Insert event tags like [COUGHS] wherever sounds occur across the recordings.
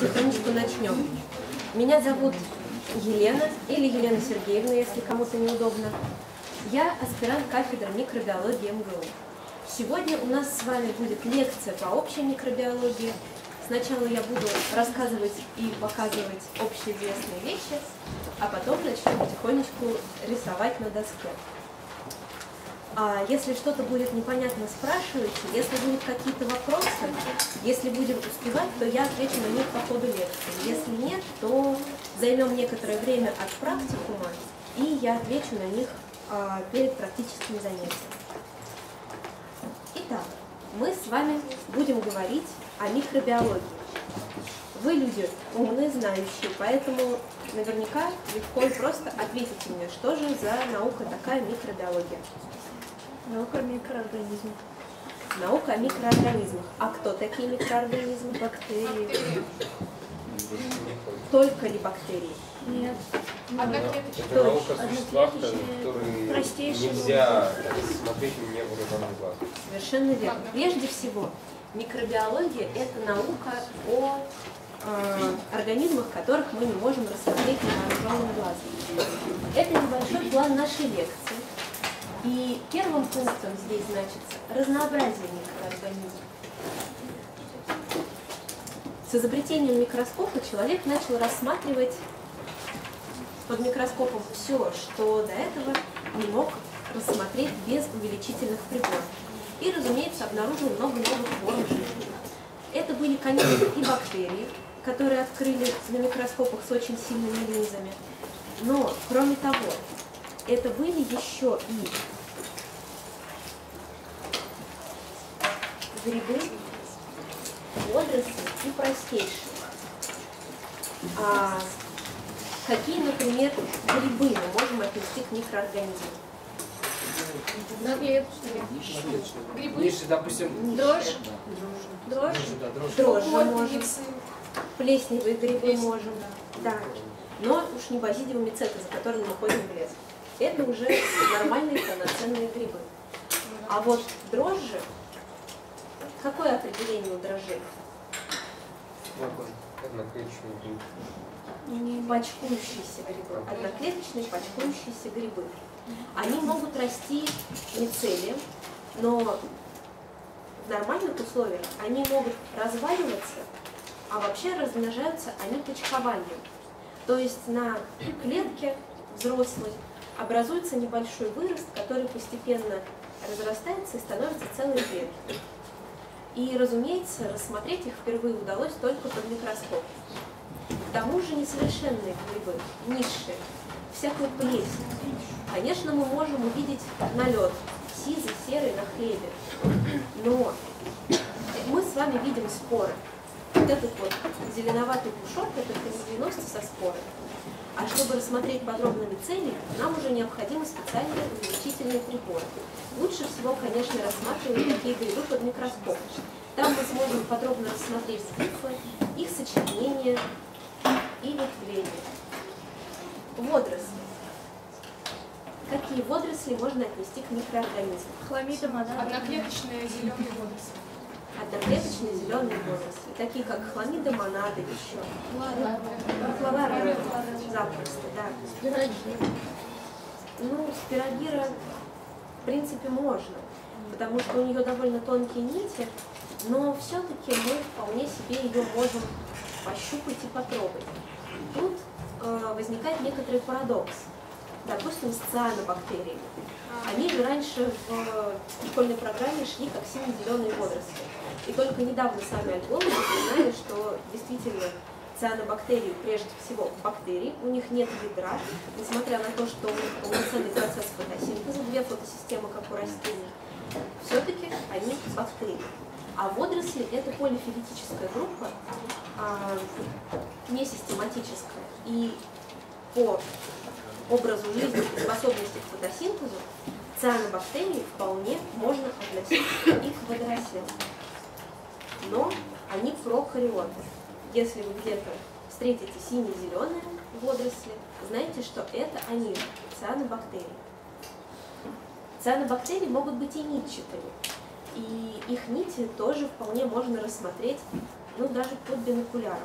потихонечку начнем. Меня зовут Елена, или Елена Сергеевна, если кому-то неудобно. Я аспирант кафедры микробиологии МГУ. Сегодня у нас с вами будет лекция по общей микробиологии. Сначала я буду рассказывать и показывать общеизвестные вещи, а потом начну потихонечку рисовать на доске. А если что-то будет непонятно, спрашивайте. Если будут какие-то вопросы, если будем успевать, то я отвечу на них по ходу лекции. Если нет, то займем некоторое время от практикума, и я отвечу на них а, перед практическим занятием. Итак, мы с вами будем говорить о микробиологии. Вы люди умные, знающие, поэтому наверняка легко и просто ответите мне, что же за наука такая микробиология. Наука о микроорганизмах. Наука о микроорганизмах. А кто такие микроорганизмы? Бактерии. Только ли бактерии? Нет. Это Точно. наука о существах, Одноклеточные, которые простейшие нельзя смотреть невооруженным глазом. Совершенно верно. Прежде всего, микробиология – это наука о э, организмах, которых мы не можем рассмотреть невооруженным глазом. Это небольшой план нашей лекции. И первым пунктом здесь значится разнообразие микроорганизмов. С изобретением микроскопа человек начал рассматривать под микроскопом все, что до этого не мог рассмотреть без увеличительных приборов. И, разумеется, обнаружил много новых форм жизни. Это были, конечно, и бактерии, которые открыли на микроскопах с очень сильными линзами. Но, кроме того, это были еще и грибы, водоросли и простейшие. А какие, например, грибы мы можем отнести к микроорганизмам? Если, допустим, Дрожь. Дрожь. да, дрожь. Дрожжи можем, плесневые грибы можем, да. Но уж не базидиум мицета, за которым мы ходим в лес. Это уже нормальные полноценные грибы. А вот дрожжи, какое определение у дрожжей? Одноклеточный гриб. Пачкующиеся грибы, одноклеточные пачкующиеся грибы. Они могут расти мицелием, но в нормальных условиях они могут разваливаться, а вообще размножаются они почкованием. То есть на клетке взрослой образуется небольшой вырост, который постепенно разрастается и становится целой клеткой. И, разумеется, рассмотреть их впервые удалось только под микроскопом. К тому же несовершенные грибы, низшие, всякую плесень. Конечно, мы можем увидеть налет, сизый, серый на хлебе, но мы с вами видим споры. Вот этот вот зеленоватый пушок, это канидиеносцы со спорами. А чтобы рассмотреть подробно мицелий, нам уже необходимы специальные увеличительные приборы. Лучше всего, конечно, рассматривать такие грибы под микроскопом. Там мы сможем подробно рассмотреть скифы, их сочленение и ветвление. Водоросли. Какие водоросли можно отнести к микроорганизмам? Хламида, монада. Одноклеточные зеленые водоросли. Одноклеточные зеленые водоросли, такие как хламида, монада еще. Хлорара запросто, да. Ну, спирогира, в принципе, можно, потому что у нее довольно тонкие нити, но все-таки мы вполне себе ее можем пощупать и потрогать. Тут э, возникает некоторый парадокс. Допустим, с цианобактериями. Они же раньше в школьной программе шли как сине-зеленые водоросли. И только недавно сами альгологи признали, что действительно цианобактерии прежде всего бактерии, у них нет ядра, несмотря на то, что у них полноценный процесс фотосинтеза, две фотосистемы, как у растений, все-таки они бактерии. А водоросли – это полифилетическая группа, а, не систематическая. И по образу жизни и способности к фотосинтезу цианобактерии вполне можно относить и к водорослям. Но они прокариоты. Если вы где-то встретите сине-зеленые водоросли, знайте, что это они цианобактерии. Цианобактерии могут быть и нитчатыми. И их нити тоже вполне можно рассмотреть, ну, даже под бинокуляром.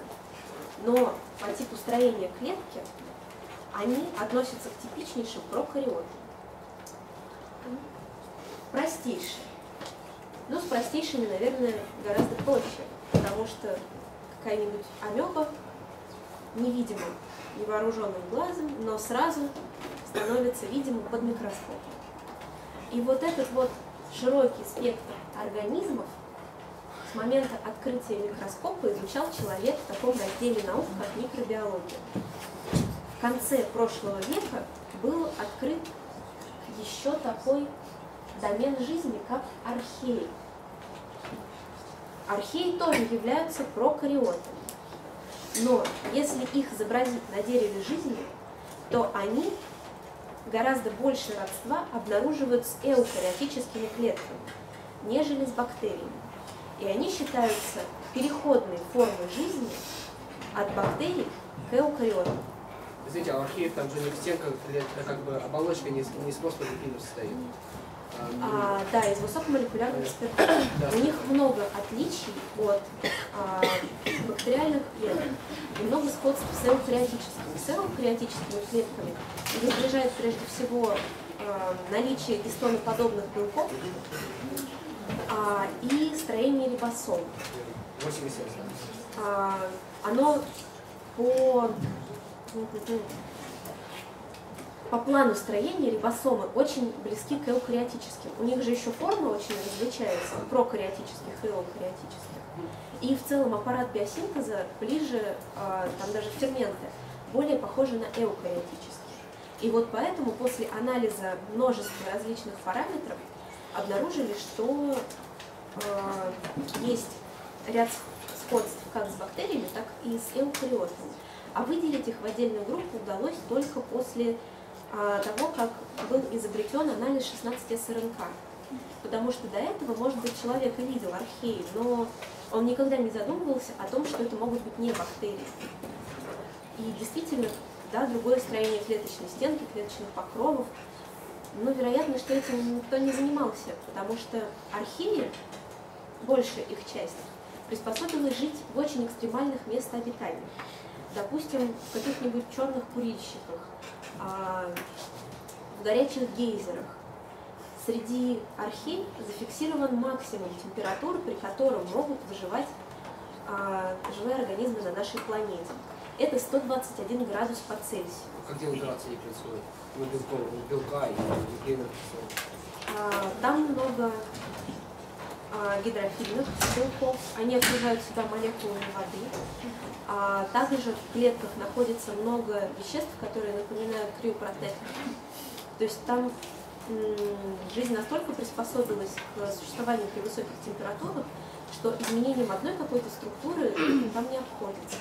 но по типу строения клетки они относятся к типичнейшим прокариотам. Простейшие. Ну, с простейшими, наверное, гораздо проще, потому что какая-нибудь амеба невидима невооруженным глазом, но сразу становится видимым под микроскопом. И вот этот вот широкий спектр организмов с момента открытия микроскопа изучал человек в таком разделе наук, как микробиология. Конце прошлого века был открыт еще такой домен жизни, как археи. Археи тоже являются прокариотами. Но если их изобразить на дереве жизни, то они гораздо больше родства обнаруживают с эукариотическими клетками, нежели с бактериями. И они считаются переходной формой жизни от бактерий к эукариотам. Извините, а у археев там же у них стенка, это как бы оболочка не, не из фосфолипидов состоит. А, да, из высокомолекулярных спиртов. Да. У них много отличий от а, бактериальных клеток и много сходств с эукариотическими. С эукариотическими клетками их сближает прежде всего а, наличие гистоноподобных белков а, и строение рибосом. 80. А, оно по по плану строения рибосомы очень близки к эукариотическим. У них же еще форма очень различается, прокариотических и эукариотических. И в целом аппарат биосинтеза ближе, а, там даже ферменты, более похожи на эукариотические. И вот поэтому после анализа множества различных параметров обнаружили, что а, есть ряд сходств как с бактериями, так и с эукариотами. А выделить их в отдельную группу удалось только после а, того, как был изобретен анализ 16 СРНК. Потому что до этого, может быть, человек и видел археи, но он никогда не задумывался о том, что это могут быть не бактерии. И действительно, да, другое строение клеточной стенки, клеточных покровов, но вероятно, что этим никто не занимался, потому что археи, большая их часть, приспособилась жить в очень экстремальных местах обитания. Допустим, в каких-нибудь черных курильщиках, а, в горячих гейзерах. Среди архей зафиксирован максимум температуры, при котором могут выживать а, живые организмы на нашей планете. Это 121 градус по Цельсию. Как делают операции неклинцовые? Ну, белков, белка и кислот. А, Там много а, гидрофильных белков, они окружают себя молекулами воды. А также в клетках находится много веществ, которые напоминают криопротектор. То есть там жизнь настолько приспособилась к существованию при высоких температурах, что изменением одной какой-то структуры [CLEARS THROAT] там не обходится.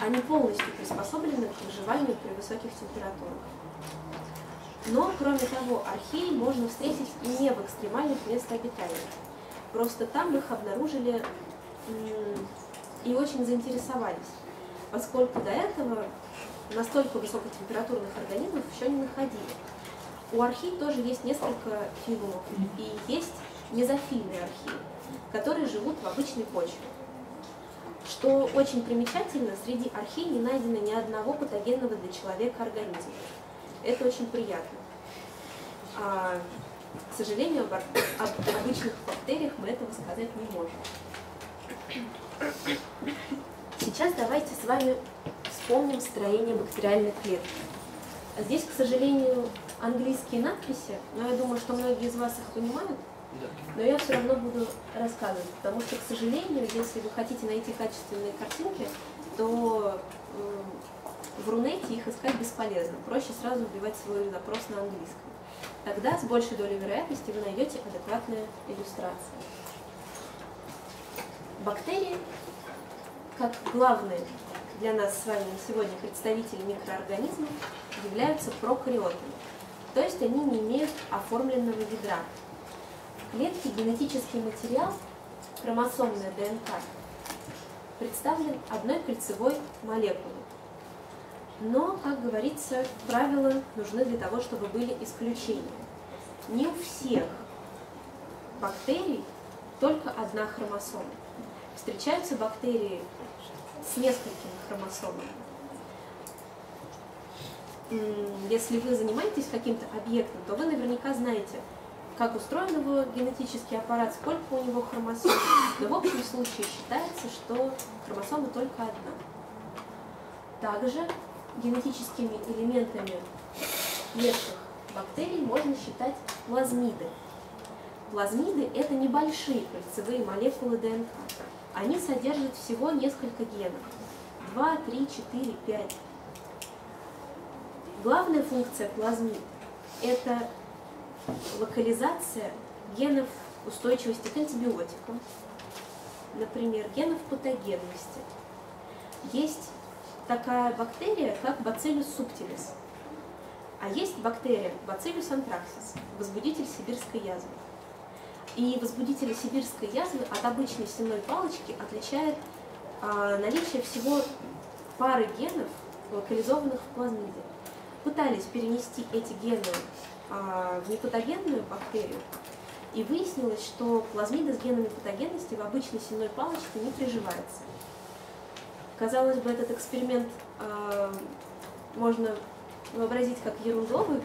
Они полностью приспособлены к выживанию при высоких температурах. Но, кроме того, археи можно встретить не в экстремальных местах обитания. Просто там их обнаружили и очень заинтересовались, поскольку до этого настолько высокотемпературных организмов еще не находили. У архей тоже есть несколько филумов, и есть мезофильные археи, которые живут в обычной почве. Что очень примечательно, среди архей не найдено ни одного патогенного для человека организма. Это очень приятно. А, к сожалению, об, об обычных бактериях мы этого сказать не можем. Сейчас давайте с вами вспомним строение бактериальной клетки. Здесь, к сожалению, английские надписи, но я думаю, что многие из вас их понимают, но я все равно буду рассказывать, потому что, к сожалению, если вы хотите найти качественные картинки, то в Рунете их искать бесполезно. Проще сразу вбивать свой запрос на английском. Тогда с большей долей вероятности вы найдете адекватные иллюстрации. Бактерии, как главные для нас с вами сегодня представители микроорганизмов, являются прокариотами. То есть они не имеют оформленного ядра. В клетке генетический материал, хромосомная ДНК, представлен одной кольцевой молекулой. Но, как говорится, правила нужны для того, чтобы были исключения. Не у всех бактерий только одна хромосома. Встречаются бактерии с несколькими хромосомами. Если вы занимаетесь каким-то объектом, то вы наверняка знаете, как устроен его генетический аппарат, сколько у него хромосом. Но в общем случае считается, что хромосома только одна. Также генетическими элементами клеток бактерий можно считать плазмиды. Плазмиды – это небольшие кольцевые молекулы ДНК. Они содержат всего несколько генов. 2, 3, 4, 5. Главная функция плазмид – это локализация генов устойчивости к антибиотикам, например, генов патогенности. Есть такая бактерия, как Bacillus subtilis. А есть бактерия Bacillus anthracis, возбудитель сибирской язвы. И возбудители сибирской язвы от обычной сенной палочки отличает а, наличие всего пары генов, локализованных в плазмиде. Пытались перенести эти гены а, в непатогенную бактерию, и выяснилось, что плазмиды с генами патогенности в обычной сенной палочке не приживается. Казалось бы, этот эксперимент а, можно вообразить как ерундовый,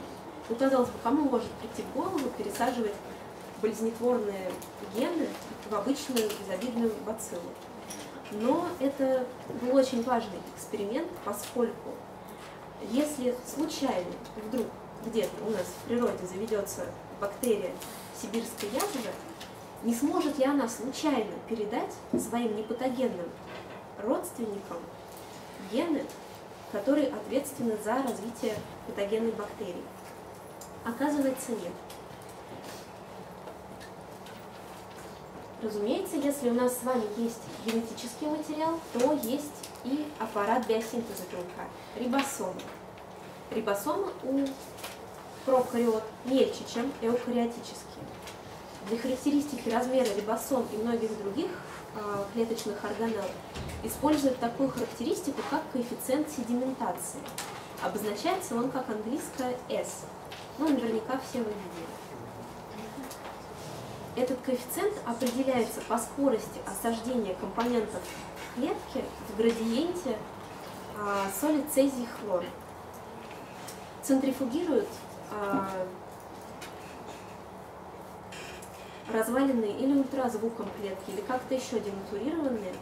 но казалось бы, кому может прийти в голову пересаживать болезнетворные гены в обычную безобидную бациллу. Но это был очень важный эксперимент, поскольку если случайно вдруг где-то у нас в природе заведется бактерия сибирской язвы, не сможет ли она случайно передать своим непатогенным родственникам гены, которые ответственны за развитие патогенной бактерии? Оказывается, нет. Разумеется, если у нас с вами есть генетический материал, то есть и аппарат биосинтеза белка, рибосомы. Рибосомы у прокариот мельче, чем эукариотические. Для характеристики размера рибосом и многих других клеточных органелл используют такую характеристику, как коэффициент седиментации. Обозначается он как английское S. Ну, наверняка все вы видели. Этот коэффициент определяется по скорости осаждения компонентов клетки в градиенте а, соли цезий хлор. Центрифугируют а, разваленные или ультразвуком клетки, или как-то еще денатурированные,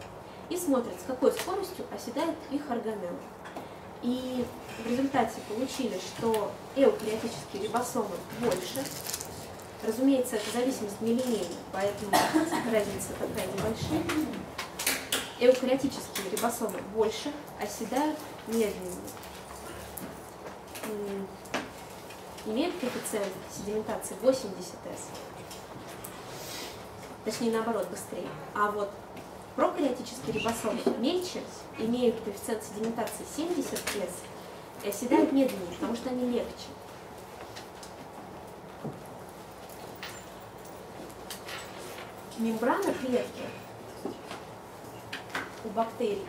и смотрят, с какой скоростью оседает их органелла. И в результате получили, что эукариотические рибосомы больше, Разумеется, эта зависимость нелинейна, поэтому [COUGHS] разница такая небольшая. Эукариотические рибосомы больше, оседают медленнее. Имеют коэффициент седиментации 80 с. Точнее, наоборот, быстрее. А вот прокариотические рибосомы мельче, имеют коэффициент седиментации 70 с и оседают медленнее, потому что они легче. мембрана клетки у бактерий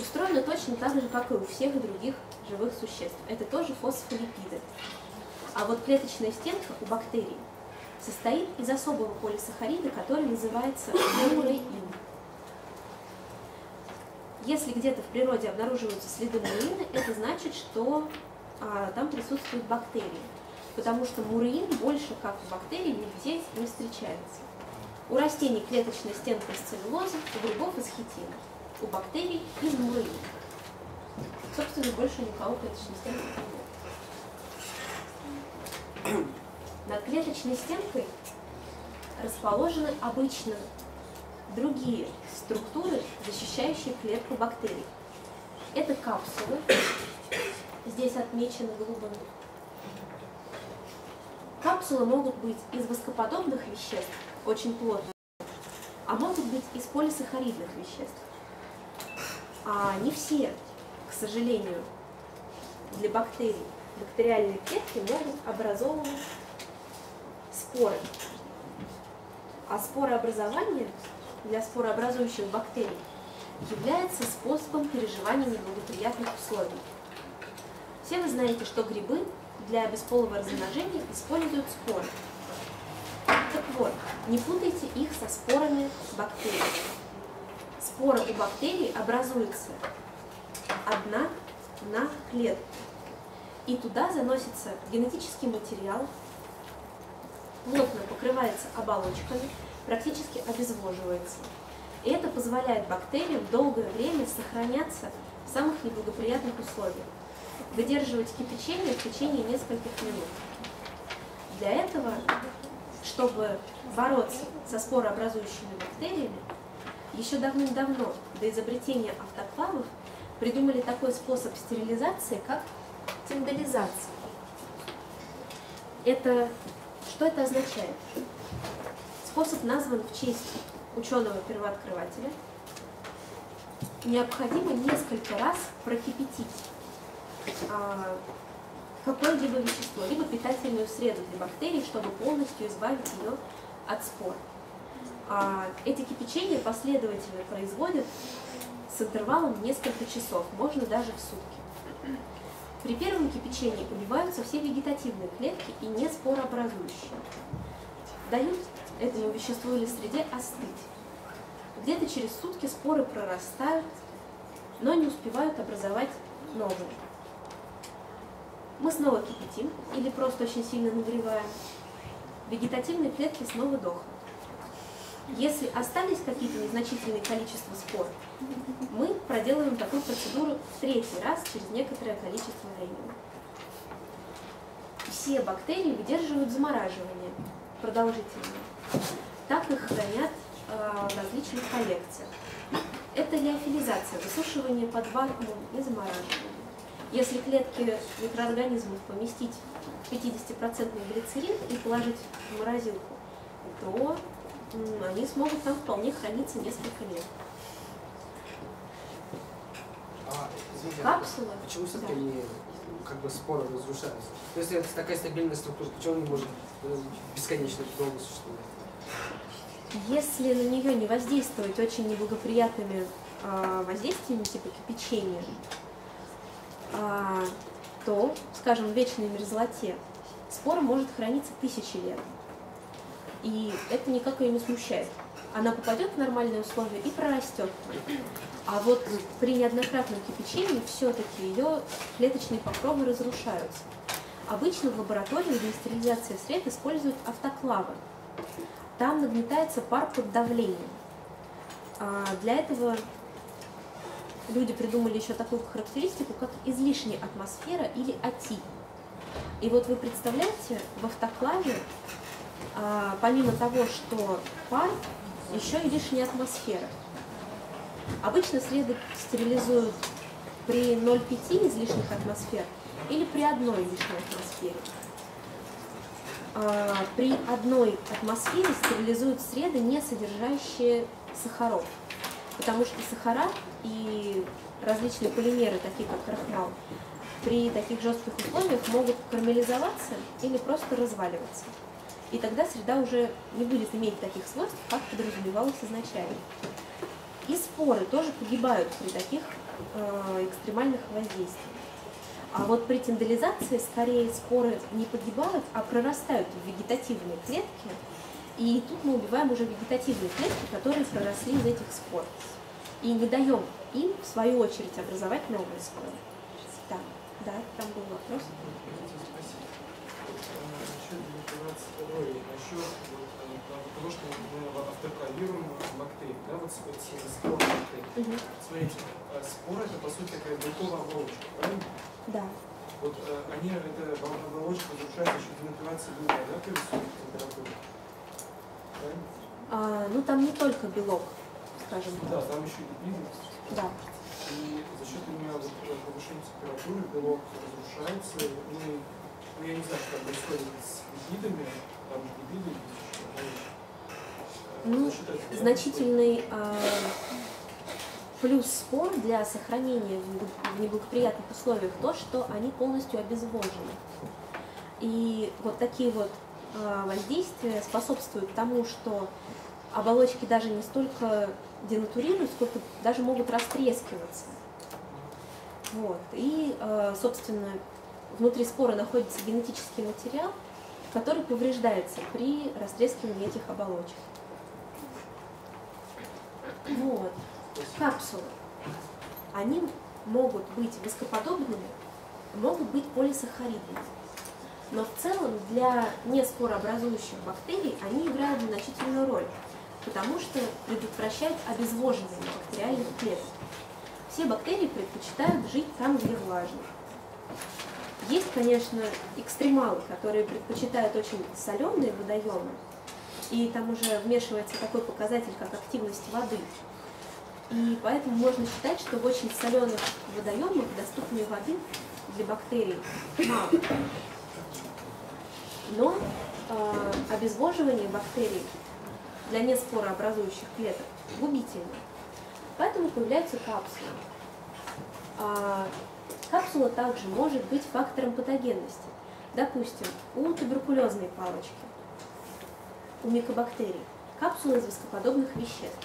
устроена точно так же, как и у всех других живых существ. Это тоже фосфолипиды. А вот клеточная стенка у бактерий состоит из особого полисахарида, который называется муреин. Если где-то в природе обнаруживаются следы муреина, это значит, что а, там присутствуют бактерии, потому что муреин больше, как у бактерий, нигде не встречается. У растений клеточная стенка из целлюлозы, у грибов из хитина, у бактерий из муреина. Собственно, больше никого клеточной стенки нет. Над клеточной стенкой расположены обычно другие структуры, защищающие клетку бактерий. Это капсулы, здесь отмечены голубым. Капсулы могут быть из воскоподобных веществ, очень плотные, а могут быть из полисахаридных веществ. А не все, к сожалению, для бактерий бактериальные клетки могут образовывать споры. А спорообразование для спорообразующих бактерий является способом переживания неблагоприятных условий. Все вы знаете, что грибы для бесполого размножения используют споры. Так вот, не путайте их со спорами бактерий. спора у бактерий образуется одна на клетке. И туда заносится генетический материал, плотно покрывается оболочками, практически обезвоживается. И это позволяет бактериям долгое время сохраняться в самых неблагоприятных условиях, выдерживать кипячение в течение нескольких минут. Для этого, чтобы бороться со спорообразующими бактериями, еще давным-давно, до изобретения автоклавов, придумали такой способ стерилизации, как тиндализация. Это, что это означает? Способ назван в честь ученого-первооткрывателя. Необходимо несколько раз прокипятить а, какое-либо вещество, либо питательную среду для бактерий, чтобы полностью избавить ее от спор. А, эти кипячения последовательно производят с интервалом несколько часов, можно даже в сутки. При первом кипячении убиваются все вегетативные клетки и не спорообразующие. Дают этому веществу или среде остыть. Где-то через сутки споры прорастают, но не успевают образовать новые. Мы снова кипятим или просто очень сильно нагреваем. Вегетативные клетки снова дохнут. Если остались какие-то незначительные количества спор, мы проделываем такую процедуру в третий раз через некоторое количество времени. Все бактерии выдерживают замораживание продолжительное. Так их хранят э, в различных коллекциях. Это лиофилизация, высушивание под вакуумом и замораживание. Если клетки микроорганизмов поместить в 50% глицерин и положить в морозилку, то они смогут там вполне храниться несколько лет. А, извините, Капсула? Почему все-таки Да. они как бы споры разрушаются? То есть это такая стабильная структура, почему она не может э, бесконечно долго существовать? Если на нее не воздействовать очень неблагоприятными а, воздействиями, типа кипячения, а, то, скажем, в вечной мерзлоте спора может храниться тысячи лет. И это никак ее не смущает. Она попадет в нормальные условия и прорастет. А вот при неоднократном кипячении все-таки ее клеточные покровы разрушаются. Обычно в лаборатории для стерилизации сред используют автоклавы. Там нагнетается пар под давлением. А Для этого люди придумали еще такую характеристику, как излишняя атмосфера или ати. И вот вы представляете, в автоклаве, а, помимо того, что пар, еще и лишняя атмосфера. Обычно среды стерилизуют при 0,5 излишних атмосфер или при одной лишней атмосфере. А, При одной атмосфере стерилизуют среды, не содержащие сахаров, потому что сахара и различные полимеры, такие как крахмал, при таких жестких условиях могут карамелизоваться или просто разваливаться. И тогда среда уже не будет иметь таких свойств, как подразумевалось изначально. И споры тоже погибают при таких э, экстремальных воздействиях. А вот при тендализации скорее споры не погибают, а прорастают в вегетативные клетки. И тут мы убиваем уже вегетативные клетки, которые проросли из этих спор. И не даем им, в свою очередь, образовать новые споры. Да, да, там был вопрос. 22 насчет вот, э, того, что мы автоклавируем бактерии, да, вот с- с- спор бактерий. Мгм. Смотрите, э, спор это по сути такая белковая оболочка, правильно? Да. Вот э, они, эта обол- оболочка разрушается еще денатурация белка, да, при высокой температуре? Правильно? А, ну там не только белок, скажем Да, так. там еще и липиды. Да. И за счет именно вот, э, повышения температуры белок разрушается. Ну, ну, я не знаю, что происходит с липидами, э, Ну, значительный а, плюс спор для сохранения в небл- в неблагоприятных условиях то, что они полностью обезвожены. И вот такие вот а, воздействия способствуют тому, что оболочки даже не столько денатурируют, сколько даже могут растрескиваться. Вот. И, а, собственно, внутри спора находится генетический материал, который повреждается при растрескивании этих оболочек. Вот. Капсулы. Они могут быть воскоподобными, могут быть полисахаридными. Но в целом для неспорообразующих бактерий они играют значительную роль, потому что предотвращают обезвоживание бактериальных клеток. Все бактерии предпочитают жить там, где влажно. Есть, конечно, экстремалы, которые предпочитают очень соленые водоемы, и там уже вмешивается такой показатель, как активность воды. И поэтому можно считать, что в очень соленых водоемах доступной воды для бактерий мало. Но э, обезвоживание бактерий для неспорообразующих клеток губительно. Поэтому появляются капсулы. Капсула также может быть фактором патогенности. Допустим, у туберкулезной палочки, у микобактерий, капсула из воскоподобных веществ.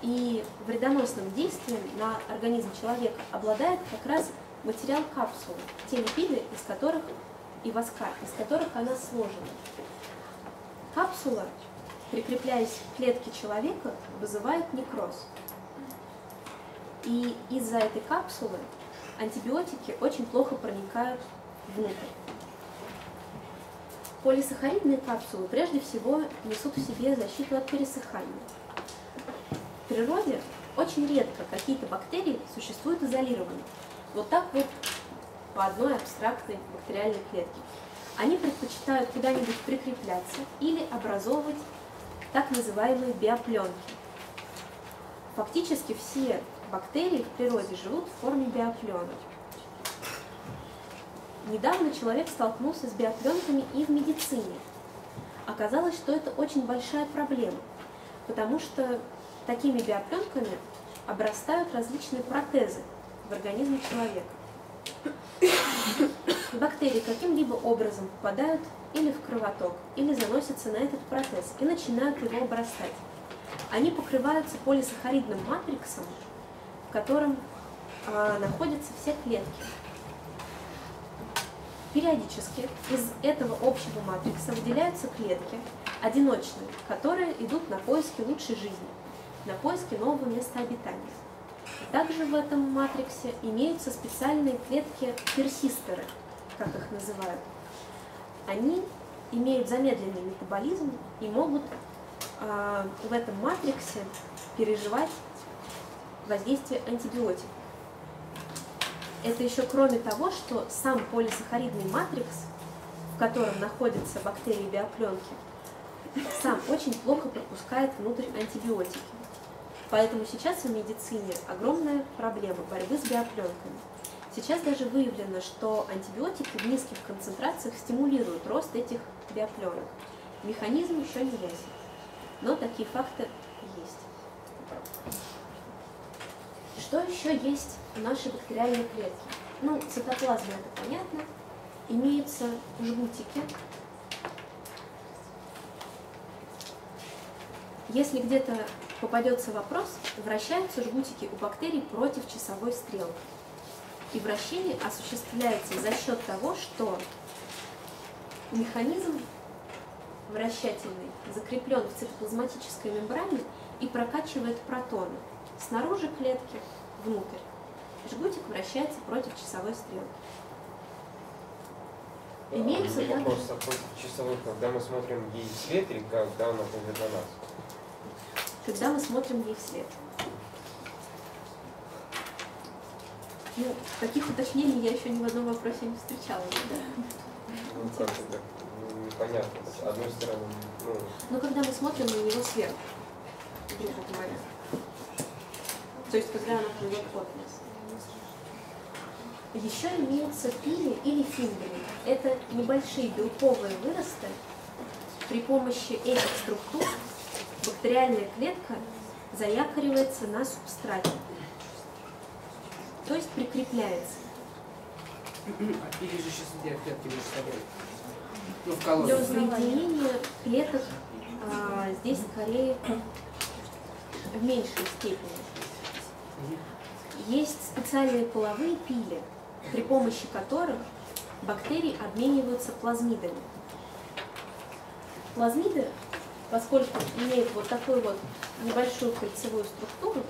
И вредоносным действием на организм человека обладает как раз материал капсулы, те липиды, из которых и воска, из которых она сложена. Капсула, прикрепляясь к клетке человека, вызывает некроз. И из-за этой капсулы антибиотики очень плохо проникают внутрь. Полисахаридные капсулы прежде всего несут в себе защиту от пересыхания. В природе очень редко какие-то бактерии существуют изолированно. Вот так вот по одной абстрактной бактериальной клетке. Они предпочитают куда-нибудь прикрепляться или образовывать так называемые биопленки. Фактически все бактерии в природе живут в форме биопленок. Недавно человек столкнулся с биопленками и в медицине. Оказалось, что это очень большая проблема, потому что такими биопленками обрастают различные протезы в организме человека. Бактерии каким-либо образом попадают или в кровоток, или заносятся на этот протез и начинают его обрастать. Они покрываются полисахаридным матриксом, котором а, находятся все клетки. Периодически из этого общего матрикса выделяются клетки, одиночные, которые идут на поиски лучшей жизни, на поиски нового места обитания. Также в этом матриксе имеются специальные клетки персистеры, как их называют. Они имеют замедленный метаболизм и могут э, в этом матриксе переживать воздействие антибиотиков. Это еще кроме того, что сам полисахаридный матрикс, в котором находятся бактерии биопленки, сам очень плохо пропускает внутрь антибиотики. Поэтому сейчас в медицине огромная проблема борьбы с биопленками. Сейчас даже выявлено, что антибиотики в низких концентрациях стимулируют рост этих биопленок. Механизм еще не ясен, но такие факты есть. Что еще есть в нашей бактериальной клетке? Ну, цитоплазма это понятно. Имеются жгутики. Если где-то попадется вопрос, вращаются жгутики у бактерий против часовой стрелки. И вращение осуществляется за счет того, что механизм вращательный закреплен в цитоплазматической мембране и прокачивает протоны снаружи клетки внутрь. Жгутик вращается против часовой стрелки. Имеется также... также... вопрос, а против часовых, когда мы смотрим ей свет или когда она смотрит на нас? Когда мы смотрим ей вслед. Ну, таких уточнений я еще ни в одном вопросе не встречала. Да. Ну, как это ну, непонятно. С одной стороны, ну, Но когда мы смотрим на него сверху, грубо говоря. То есть, когда она плывет от нас. Еще имеются пили или фингеры. Это небольшие белковые выросты. При помощи этих структур бактериальная клетка заякоривается на субстрате, то есть прикрепляется. Или же сейчас сидят клетки между собой. Ну, в Для колонии. соединения клеток а, здесь скорее в меньшей степени. Есть специальные половые пили, при помощи которых бактерии обмениваются плазмидами. Плазмиды поскольку имеет вот такую вот небольшую кольцевую структуру,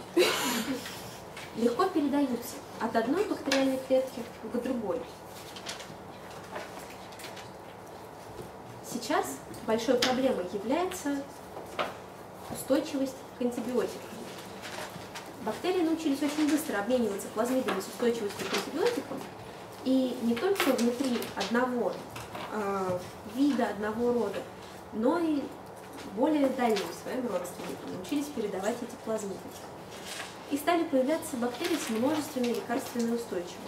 легко передаются от одной бактериальной клетки к другой. Сейчас большой проблемой является устойчивость к антибиотикам. Бактерии научились очень быстро обмениваться плазмидами с устойчивостью к антибиотикам, и не только внутри одного э, вида, одного рода, но и более дальним своим родственникам научились передавать эти плазмиды. И стали появляться бактерии с множественной лекарственной устойчивостью.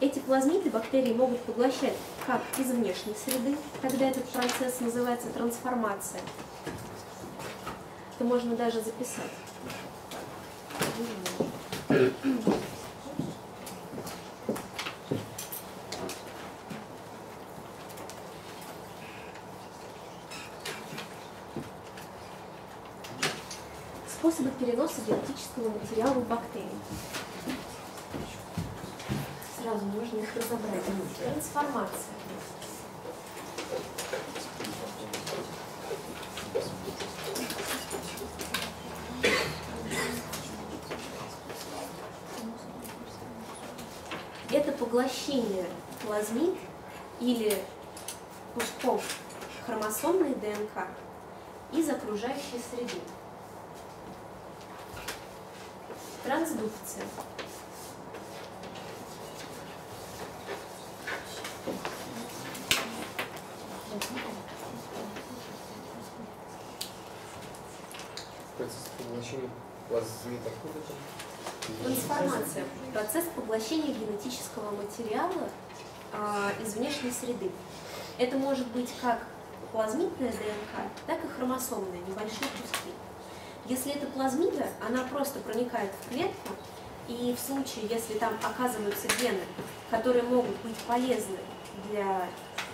Эти плазмиды бактерии могут поглощать как из внешней среды, тогда этот процесс называется трансформация. Это можно даже записать. Способы переноса генетического материала в бактерии. Сразу нужно их разобрать. Трансформация. Это поглощение плазмид или кусков хромосомной ДНК из окружающей среды. Трансдукция. Процесс поглощения плазмид откуда там? Трансформация. Процесс поглощения генетического материала а, из внешней среды. Это может быть как плазмидная ДНК, так и хромосомная, небольшие куски. Если это плазмида, она просто проникает в клетку, и в случае, если там оказываются гены, которые могут быть полезны для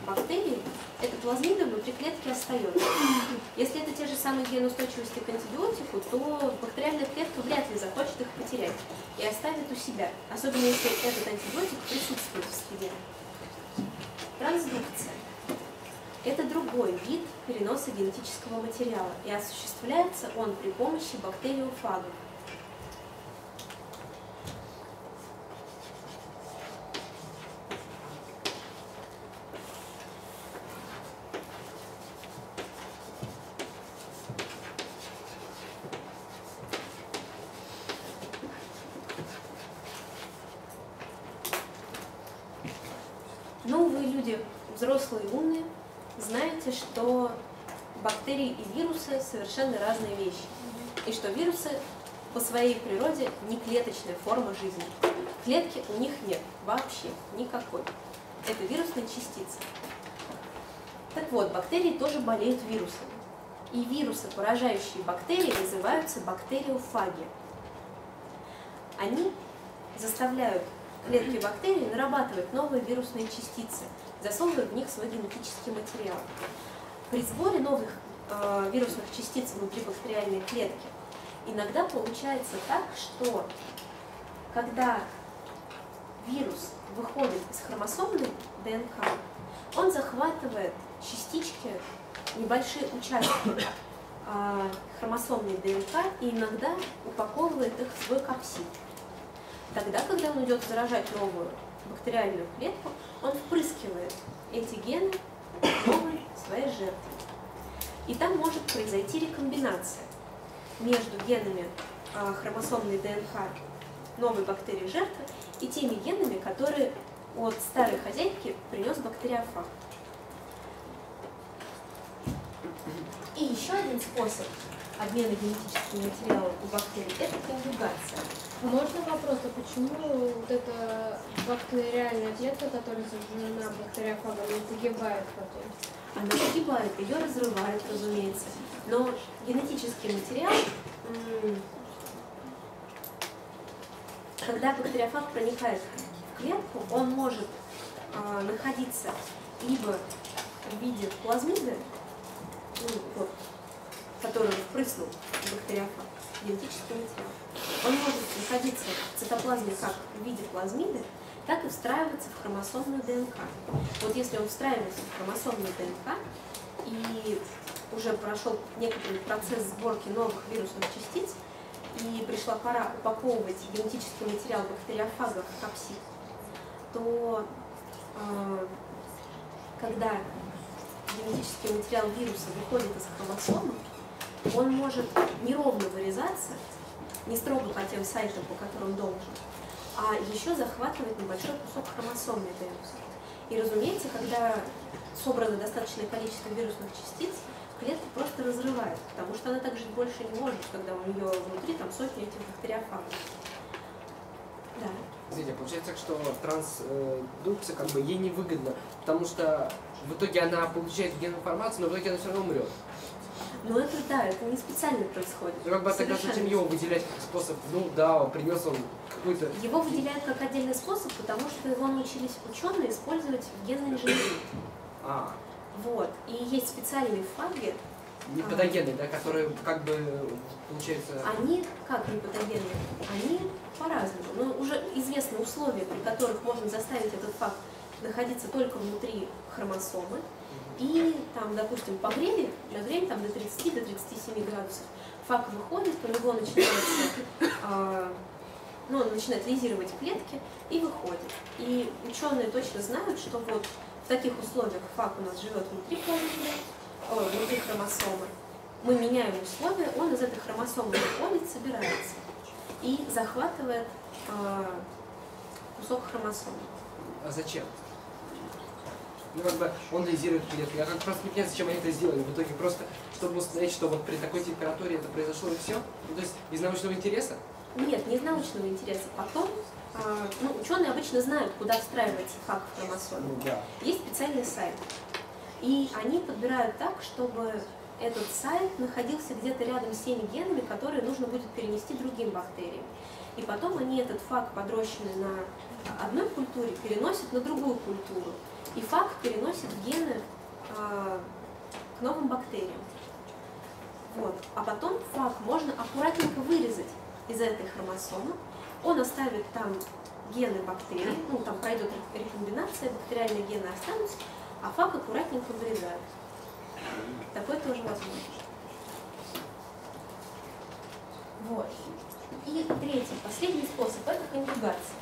бактерий, эта плазмида внутри клетки остается. Если это те же самые гены устойчивости к антибиотику, то бактериальная клетка вряд ли захочет их потерять и оставит у себя, особенно если этот антибиотик присутствует в среде. Трансдукция. Это другой вид переноса генетического материала, и осуществляется он при помощи бактериофагов. Ну, вы люди взрослые умные, знаете, что бактерии и вирусы совершенно разные вещи. И что вирусы по своей природе не клеточная форма жизни. Клетки у них нет вообще никакой. Это вирусные частицы. Так вот, бактерии тоже болеют вирусами. И вирусы, поражающие бактерии, называются бактериофаги. Они заставляют клетки бактерий нарабатывать новые вирусные частицы, засовывая в них свой генетический материал. При сборе новых э, вирусных частиц внутри бактериальной клетки иногда получается так, что когда вирус выходит из хромосомной ДНК, он захватывает частички, небольшие участки э, хромосомной ДНК и иногда упаковывает их в свой капсид. Тогда, когда он идет заражать новую бактериальную клетку, он впрыскивает эти гены новой своей жертве. И там может произойти рекомбинация между генами а, хромосомной ДНК новой бактерии жертвы и теми генами, которые от старой хозяйки принес бактериофаг. И еще один способ обмена генетическим материалом у бактерий – это конъюгация. Можно вопрос, а почему вот эта бактериальная клетка, которая заражена бактериофагом, не загибает потом? Она погибает, ее разрывают, разумеется. Но генетический материал, когда бактериофаг проникает в клетку, он может а, находиться либо в виде плазмиды, ну, вот, которую впрыснул бактериофаг, генетический материал. Он может находиться в цитоплазме как в виде плазмиды, так и встраиваться в хромосомную ДНК. Вот если он встраивается в хромосомную ДНК, и уже прошел некоторый процесс сборки новых вирусных частиц, и пришла пора упаковывать генетический материал бактериофагов в капсид, то э, когда генетический материал вируса выходит из хромосомы, он может неровно вырезаться, не строго по тем сайтам, по которым должен, а еще захватывать небольшой кусок хромосомной вируса. И, разумеется, когда собрано достаточное количество вирусных частиц, клетку просто разрывает, потому что она так жить больше не может, когда у нее внутри там сотни этих бактериофагов. Да. Смотрите, получается так, что трансдукция как бы ей невыгодно, потому что в итоге она получает геноинформацию, но в итоге она все равно умрет. Но это да, это не специально происходит. Ну как бы тогда зачем его выделять как способ, ну да, принес он какой-то... Его выделяют как отдельный способ, потому что его научились ученые использовать в генной инженерии. А, Вот. И есть специальные фаги, не А. патогенный, да, который как бы получается... они как не патогенные, они по-разному. Но уже известны условия, при которых можно заставить этот факт находиться только внутри хромосомы. И там, допустим, погрели, нагрели там до 30 до 37 градусов, фак выходит, у него начинается, а, ну, он начинает лизировать клетки и выходит. И ученые точно знают, что вот в таких условиях фак у нас живет внутри хромосомы, ой, внутри хромосомы. Мы меняем условия, он из этой хромосомы выходит, собирается и захватывает а, кусок хромосомы. А зачем? Ну, как бы он лизирует клетку. Я как просто не понимаю, зачем они это сделали. В итоге просто, чтобы установить, что вот при такой температуре это произошло и все. Ну, то есть из научного интереса. Нет, не из научного интереса. Потом, а, ну, ученые обычно знают, куда встраивается фак в хромосоме. Ну да. Есть специальный сайт. И они подбирают так, чтобы этот сайт находился где-то рядом с теми генами, которые нужно будет перенести другим бактериям. И потом они этот фаг, подрощенный на одной культуре, переносят на другую культуру. И фаг переносит гены а, к новым бактериям. Вот. А потом фаг можно аккуратненько вырезать из этой хромосомы. Он оставит там гены бактерий, ну там пройдет рекомбинация, бактериальные гены останутся, а фак аккуратненько вырезают. Такое тоже возможно. Вот. И третий, последний способ – это конъюгация.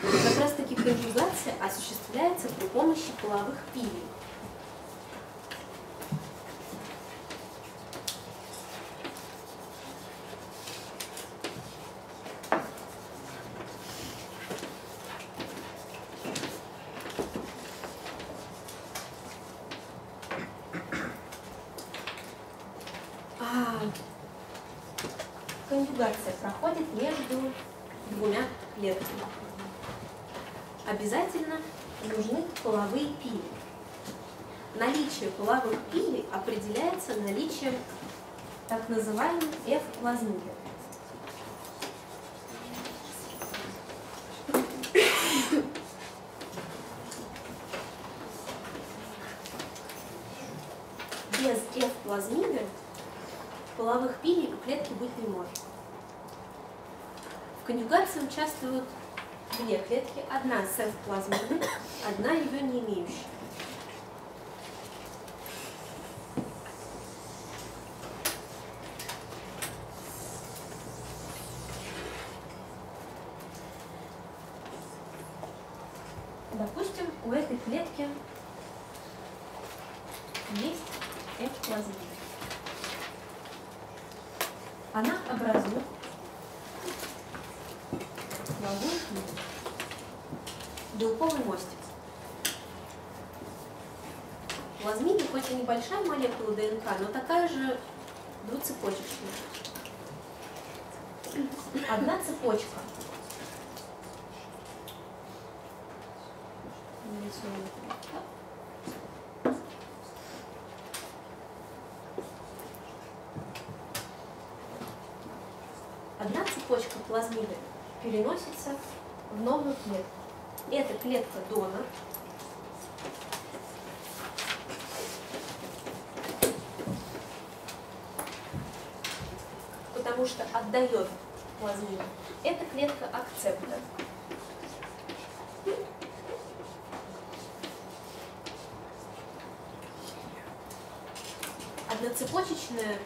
Как раз таки конъюгация осуществляется при помощи половых пилей. А, конъюгация проходит между двумя клетками. Обязательно нужны половые пили. Наличие половых пилей определяется наличием так называемых F-плазмидов. Без F-плазмида половых пилей у клетки быть не может. В конъюгации участвуют две клетки, одна с F-плазмидой, одна ее не имеющая. Допустим, у этой клетки есть F-плазмид. Она образует половую пилю. белковый мостик. Плазмиды хоть и небольшая молекула ДНК, но такая же двуцепочечная. Одна цепочка. Одна цепочка плазмиды переносится в новую клетку. Эта клетка донор. отдает плазмину, это клетка акцепта. Одноцепочечная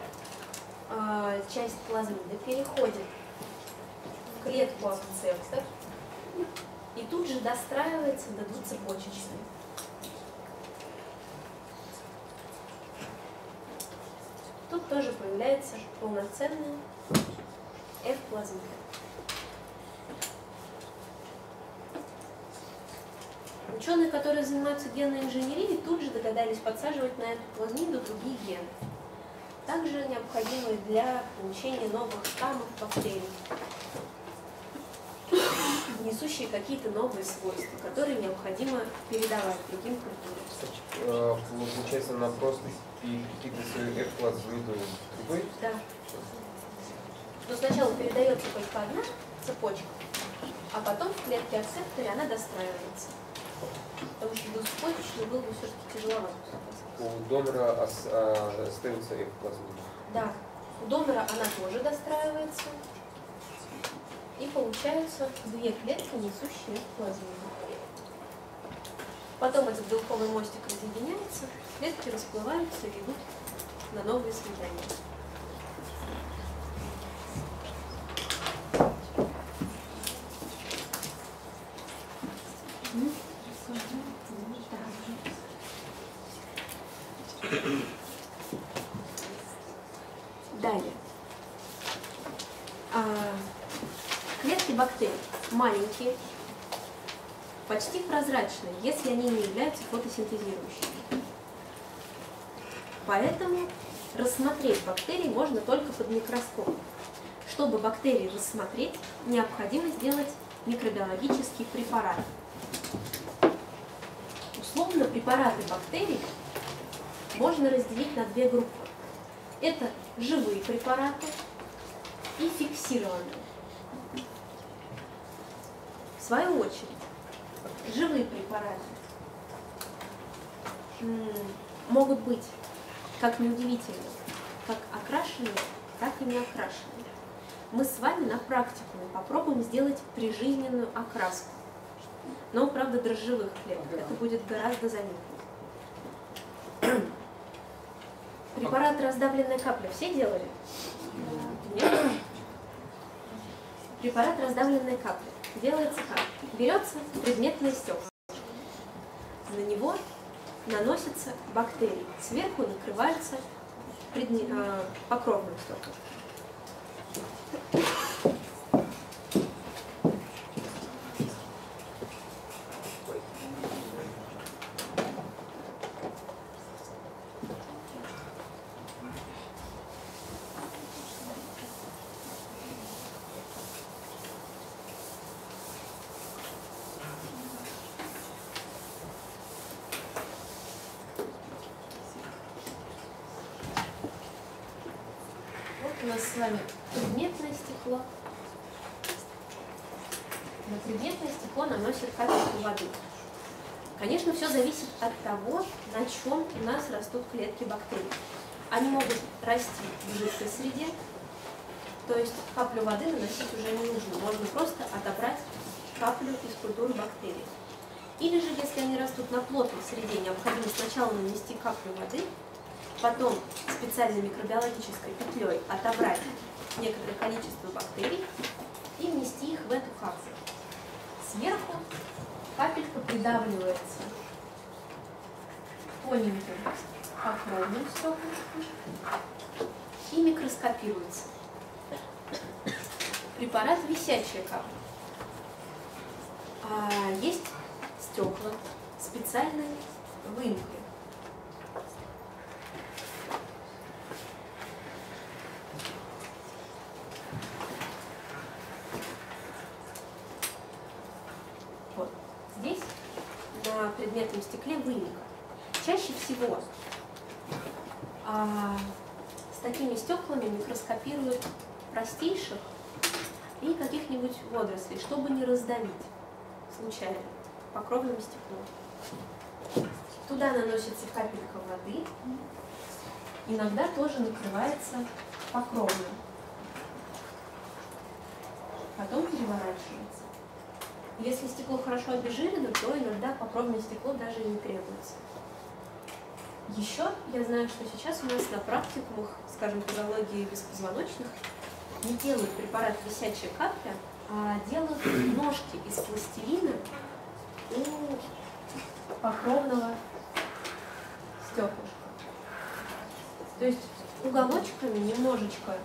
э, часть плазмида переходит в клетку акцепта и тут же достраивается до двуцепочечной. Тут тоже появляется полноценная F-плазмида. Ученые, которые занимаются генной инженерией, тут же догадались подсаживать на эту плазмиду другие гены, также необходимые для получения новых штаммов бактерий, несущие какие-то новые свойства, которые необходимо передавать другим культурам. Э, Получается, она просто перекидывает свою F-плазмиду в другой? Да. Но сначала передается только одна цепочка, а потом в клетке акцепторе она достраивается. Потому что двуцепочечный был бы все-таки тяжеловато. У донора а, остается F-плазмида. Да, у донора она тоже достраивается. И получаются две клетки, несущие плазмиду. Потом этот белковый мостик разъединяется, клетки расплываются и идут на новые свидания. Далее. А, клетки бактерий маленькие, почти прозрачные, если они не являются фотосинтезирующими. Поэтому рассмотреть бактерии можно только под микроскопом. Чтобы бактерии рассмотреть, необходимо сделать микробиологический препарат. Условно препараты бактерий можно разделить на две группы. Это живые препараты и фиксированные. В свою очередь, живые препараты могут быть, как неудивительно, как окрашенные, так и не окрашенные. Мы с вами на практикуме попробуем сделать прижизненную окраску. Но, правда, дрожжевых клеток. Это будет гораздо заметнее. Препарат раздавленная капля все делали? Нет? Препарат раздавленная капля. Делается как? Берется предметное стекло. На него наносятся бактерии. Сверху накрывается предме- э, покровным стеклом. Вот у нас с вами предметное стекло. На предметное стекло наносят капельку воды. Конечно, все зависит от того, на чем у нас растут клетки бактерий. Они могут расти в жидкой среде, то есть каплю воды наносить уже не нужно. Можно просто отобрать каплю из культуры бактерий. Или же, если они растут на плотной среде, необходимо сначала нанести каплю воды, потом специальной микробиологической петлей отобрать некоторое количество бактерий и внести их в эту капсулу. Сверху капелька придавливается тоненьким покровным стеклышком и микроскопируется. Препарат висячая капля. А есть стекла специальной выемкой. Вот. Здесь на предметном стекле выемка. Чаще всего а, с такими стеклами микроскопируют простейших и каких-нибудь водорослей, чтобы не раздавить случайно покровным стеклом. Туда наносится капелька воды, иногда тоже накрывается покровным. Потом переворачивается. Если стекло хорошо обезжирено, то иногда покровное стекло даже не требуется. Еще я знаю, что сейчас у нас на практикумах, скажем, патологии беспозвоночных, не делают препарат висячая капля, а делают ножки из пластилина у покровного стеклышка. То есть уголочками немножечко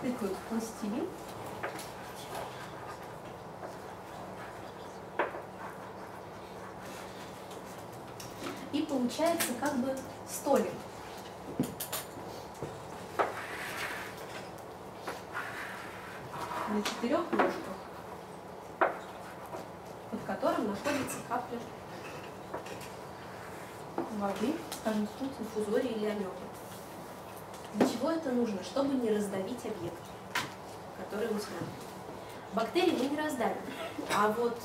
тыкают пластилин, и получается как бы столик. На четырех ножках, под которым находится капля воды, скажем, тут инфузории или амебы. Для чего это нужно? Чтобы не раздавить объект, который мы смотрим. Бактерии мы не раздавим, а вот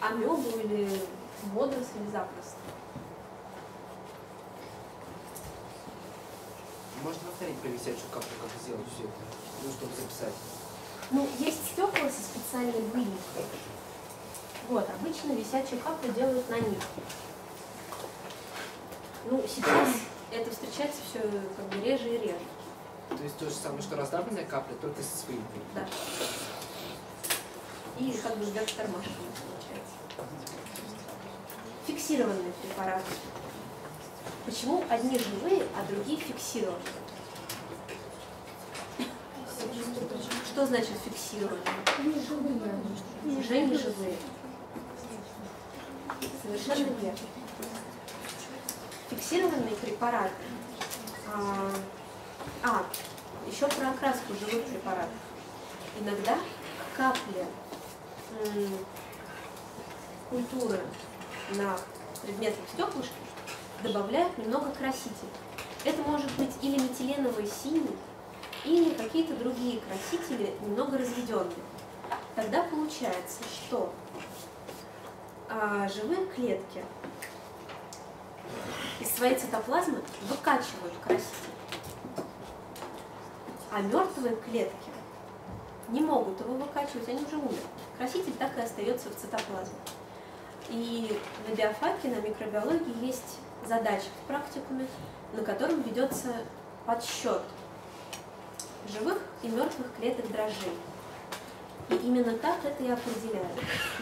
амебу или водоросли запросто. Можно повторить про висячую каплю, как сделать все это, ну, чтобы записать. Ну, есть стекла со специальной выемкой. Вот, обычно висячую каплю делают на них. Ну, сейчас это встречается все как бы реже и реже. То есть то же самое, что раздавленная капля, только со своим Да. И как бы вверх тормашками получается. Фиксированные препараты. Почему одни живые, а другие фиксированные? Что значит фиксированные? Уже не живые. Совершенно верно. Фиксированные препараты. А, а, еще про окраску живых препаратов. Иногда капли культуры на предметном стеклышке добавляют немного красителей. Это может быть или метиленовый синий, или какие-то другие красители, немного разведенные. Тогда получается, что а, живые клетки из своей цитоплазмы выкачивают краситель, а мертвые клетки не могут его выкачивать, они уже умерли. Краситель так и остается в цитоплазме. И на биофаке, на микробиологии есть задача в практикуме, на котором ведется подсчет живых и мертвых клеток дрожжей. И именно так это и определяют.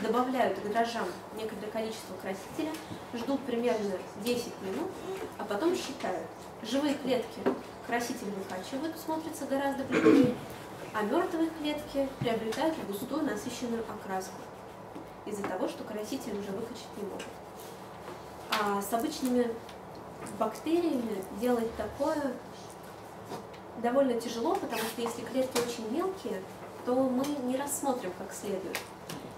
Добавляют к дрожжам некоторое количество красителя, ждут примерно 10 минут, а потом считают. Живые клетки краситель выкачивают, смотрится гораздо бледнее, а мертвые клетки приобретают густую насыщенную окраску из-за того, что краситель уже выкачать не могут. А с обычными бактериями делать такое довольно тяжело, потому что если клетки очень мелкие, то мы не рассмотрим как следует.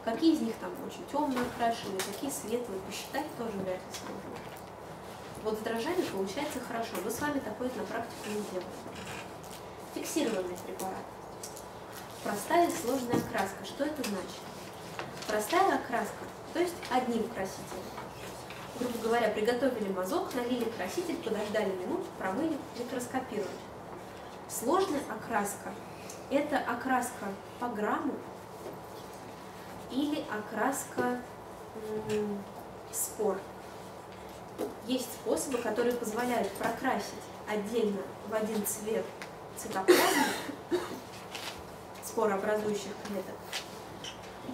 Какие из них там очень темно окрашены, какие светлые, посчитать тоже вряд ли сможем. Вот с дрожжами получается хорошо. Мы с вами такое на практике не делаем. Фиксированный препарат. Простая и сложная окраска. Что это значит? Простая окраска, то есть одним красителем. Грубо говоря, приготовили мазок, налили краситель, подождали минуту, промыли, микроскопировали. Сложная окраска – это окраска по грамму или окраска спор. Есть способы, которые позволяют прокрасить отдельно в один цвет цитоплазму спорообразующих клеток,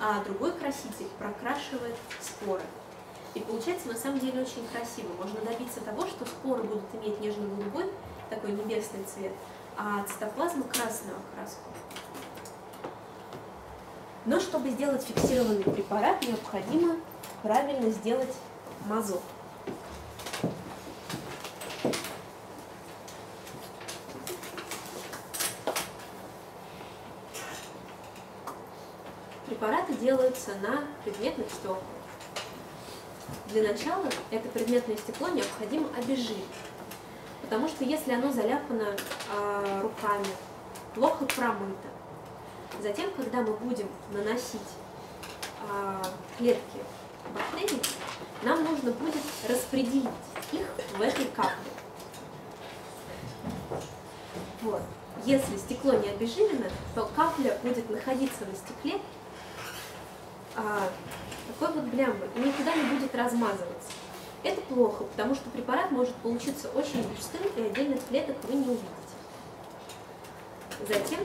а другой краситель прокрашивает споры. И получается на самом деле очень красиво. Можно добиться того, что споры будут иметь нежно-голубой, такой небесный цвет, а цитоплазма красную окраску. Но чтобы сделать фиксированный препарат, необходимо правильно сделать мазок. Препараты делаются на предметных стеклах. Для начала это предметное стекло необходимо обезжирить. Потому что если оно заляпано э, руками, плохо промыто, затем, когда мы будем наносить э, клетки бактерий, нам нужно будет распределить их в этой капле. Вот. Если стекло не обезжирено, то капля будет находиться на стекле а, такой вот блямбой и никуда не будет размазываться. Это плохо, потому что препарат может получиться очень густым, и отдельных клеток вы не увидите. Затем,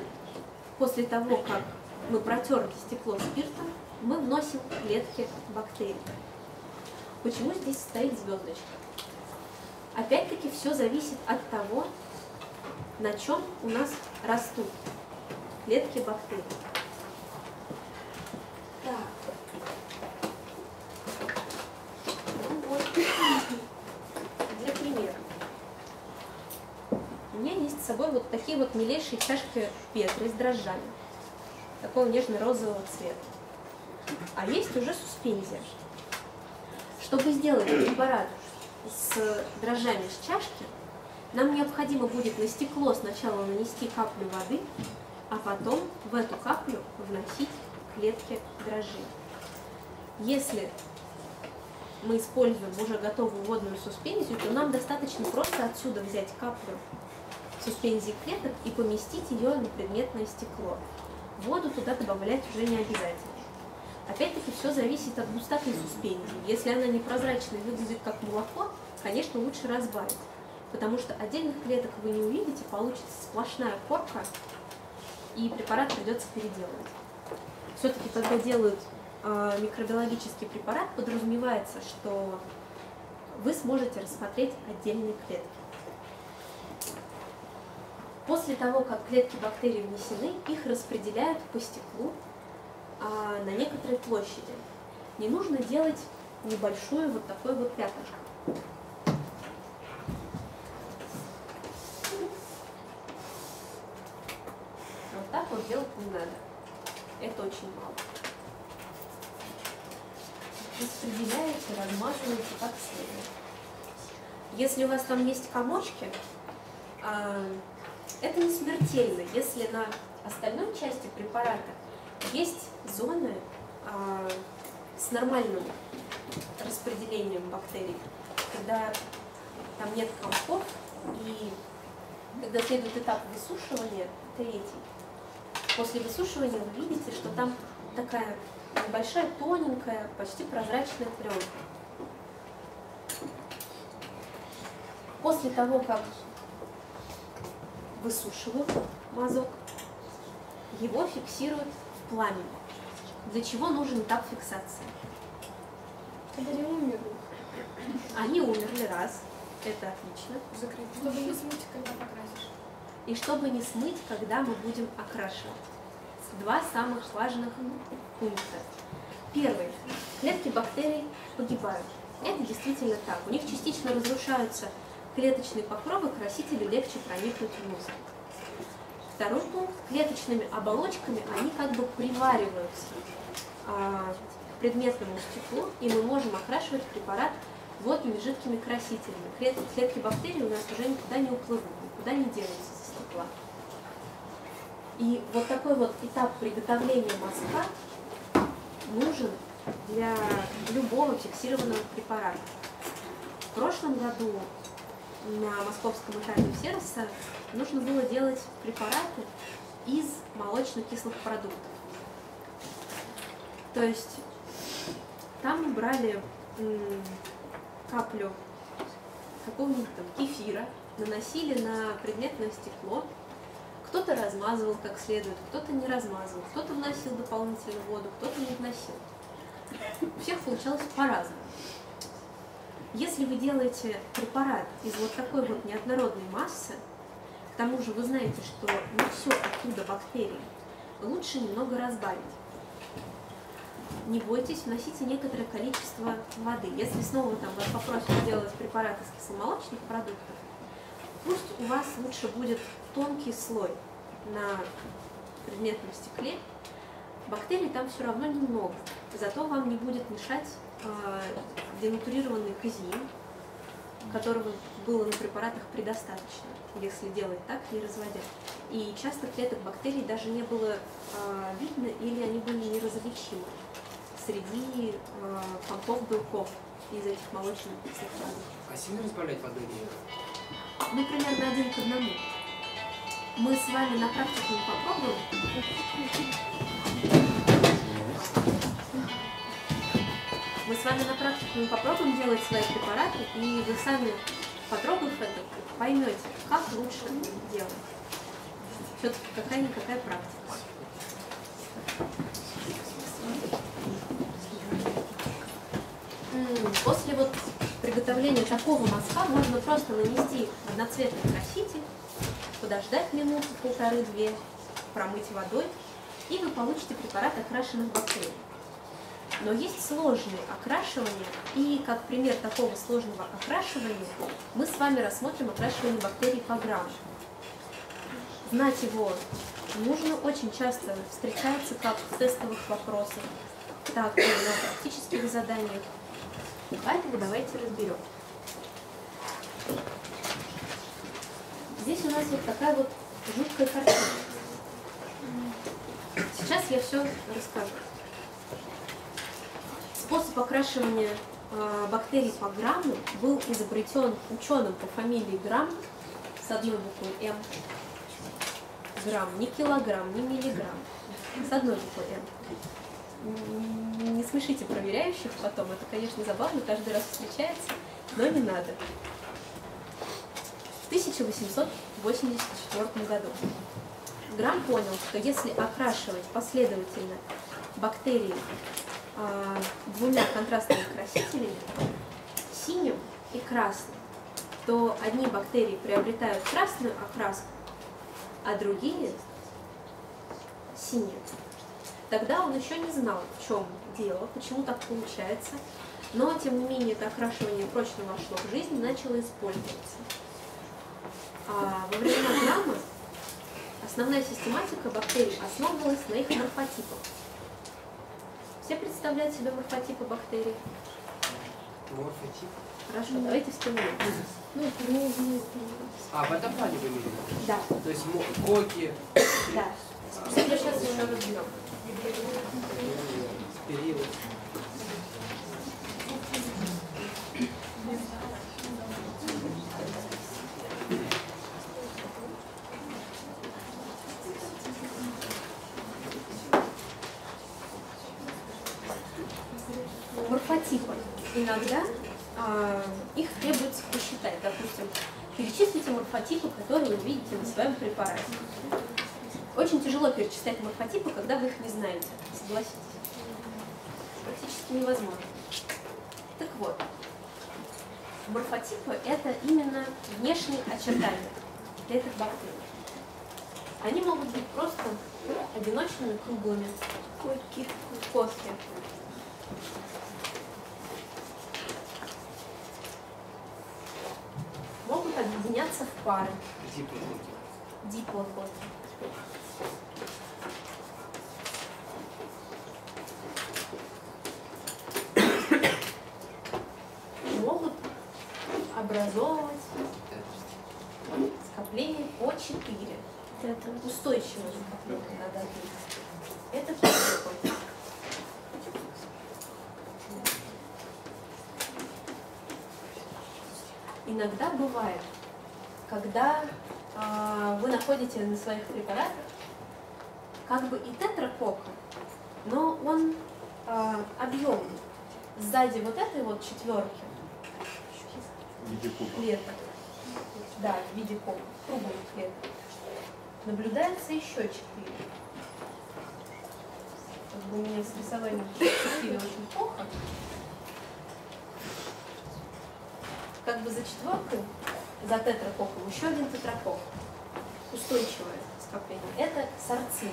после того, как мы протерли стекло спиртом, мы вносим клетки бактерий. Почему здесь стоит звездочка? Опять-таки все зависит от того, на чем у нас растут клетки бактерий. Так. Ну вот. Для примера. У меня есть с собой вот такие вот милейшие чашки Петры с дрожжами. Такого нежно-розового цвета. А есть уже суспензия. Чтобы сделать препарат с дрожжами с чашки, нам необходимо будет на стекло сначала нанести каплю воды, а потом в эту каплю вносить клетки дрожжей. Если мы используем уже готовую водную суспензию, то нам достаточно просто отсюда взять каплю суспензии клеток и поместить ее на предметное стекло. Воду туда добавлять уже не обязательно. Опять-таки все зависит от густоты суспензии. Если она непрозрачная выглядит как молоко, конечно, лучше разбавить. Потому что отдельных клеток вы не увидите, получится сплошная корка, и препарат придется переделывать. Все-таки, когда делают микробиологический препарат, подразумевается, что вы сможете рассмотреть отдельные клетки. После того, как клетки бактерий внесены, их распределяют по стеклу а, на некоторой площади. Не нужно делать небольшую вот такое вот пятнышко. Вот так вот делать не надо. Это очень мало. Распределяете, размазываете как следует. Если у вас там есть комочки, а, это не смертельно, если на остальной части препарата есть зоны а, с нормальным распределением бактерий, когда там нет комков, и когда следует этап высушивания, третий, после высушивания вы видите, что там такая небольшая, тоненькая, почти прозрачная пленка. После того, как высушивают мазок, его фиксируют в пламени. Для чего нужен этап фиксации? Не умерли. Они умерли раз, это отлично. Закрыть. Чтобы не смыть, когда покрасишь. И чтобы не смыть, когда мы будем окрашивать. Два самых важных пункта. Первый. Клетки бактерий погибают. Это действительно так. У них частично разрушаются клеточные покровы, красители легче проникнуть внутрь. Второй пункт. Клеточными оболочками они как бы привариваются а, к предметному стеклу, и мы можем окрашивать препарат водными жидкими красителями. Клетки, клетки бактерий у нас уже никуда не уплывут, никуда не денутся со стекла. И вот такой вот этап приготовления мазка нужен для любого фиксированного препарата. В прошлом году на московском этапе сервиса нужно было делать препараты из молочно-кислых продуктов. То есть там мы брали каплю какого-нибудь там кефира, наносили на предметное стекло, кто-то размазывал как следует, кто-то не размазывал, кто-то вносил дополнительную воду, кто-то не вносил. У всех получалось по-разному. Если вы делаете препарат из вот такой вот неоднородной массы, к тому же вы знаете, что не все оттуда бактерии, лучше немного разбавить. Не бойтесь, вносите некоторое количество воды. Если снова там вас попросят сделать препарат из кисломолочных продуктов, пусть у вас лучше будет тонкий слой на предметном стекле. Бактерий там все равно немного, зато вам не будет мешать э, денатурированный казеин, которого было на препаратах предостаточно, если делать так, не разводя. И часто клеток бактерий даже не было э, видно или они были неразличимы среди э, компов белков из этих молочных продуктов. А сильно разбавлять нет? Ну, примерно один к одному. Мы с вами на практике попробуем. Мы с вами на практике мы попробуем делать свои препараты, и вы сами, потрогав это, поймете, как лучше делать. Все-таки какая-никакая практика. После вот приготовления такого мазка можно просто нанести одноцветный краситель, подождать минуту, полторы-две, промыть водой, и вы получите препарат окрашенных бактерий. Но есть сложные окрашивания, и как пример такого сложного окрашивания мы с вами рассмотрим окрашивание бактерий по грамму. Знать его нужно, очень часто встречается как в тестовых вопросах, так и на практических заданиях. Поэтому давайте разберем. Здесь у нас вот такая вот жуткая картина. Сейчас я все расскажу. Способ окрашивания э, бактерий по грамму был изобретен ученым по фамилии Грамм с одной буквой М. Грамм, не килограмм, не миллиграмм, с одной буквой. М, Не смешите проверяющих потом, это, конечно, забавно, каждый раз встречается, но не надо. В 1884 году Грамм понял, что если окрашивать последовательно бактерии а, двумя контрастными красителями, синим и красным, то одни бактерии приобретают красную окраску, а другие синюю. Тогда он еще не знал, в чем дело, почему так получается, но тем не менее это окрашивание прочно вошло в жизнь и начало использоваться. А во времена Грамма основная систематика бактерий основывалась на их морфотипах. Все представляют себе морфотипы бактерий? Морфотип. Хорошо, давайте вспомним. Ну, круглый, А, в этом плане вы имели? Да, То есть коки, да. Все сейчас еще разберем. период. Морфотипы. Иногда а, их требуется посчитать. Допустим, перечислите морфотипы, которые вы видите на своем препарате. Очень тяжело перечислять морфотипы, когда вы их не знаете. Согласитесь? Практически невозможно. Так вот, морфотипы – это именно внешние очертания этих бактерий. Они могут быть просто одиночными круглыми койки, кофе. Могут объединяться в пары. Диплококи. Диплококи. Могут образовывать скопление по 4. Это устойчивое скопление надо. Это диплококи. Иногда бывает, когда а, вы находите на своих препаратах как бы и тетракока, но он а, объемный. Сзади вот этой вот четверки В виде куба. клеток, да, в виде ком- круглых клеток, наблюдается еще четыре. Как бы у меня с рисованием четыре очень плохо. Как бы за четверкой, за тетракоком, еще один тетракок. Устойчивое скопление. Это сарцин.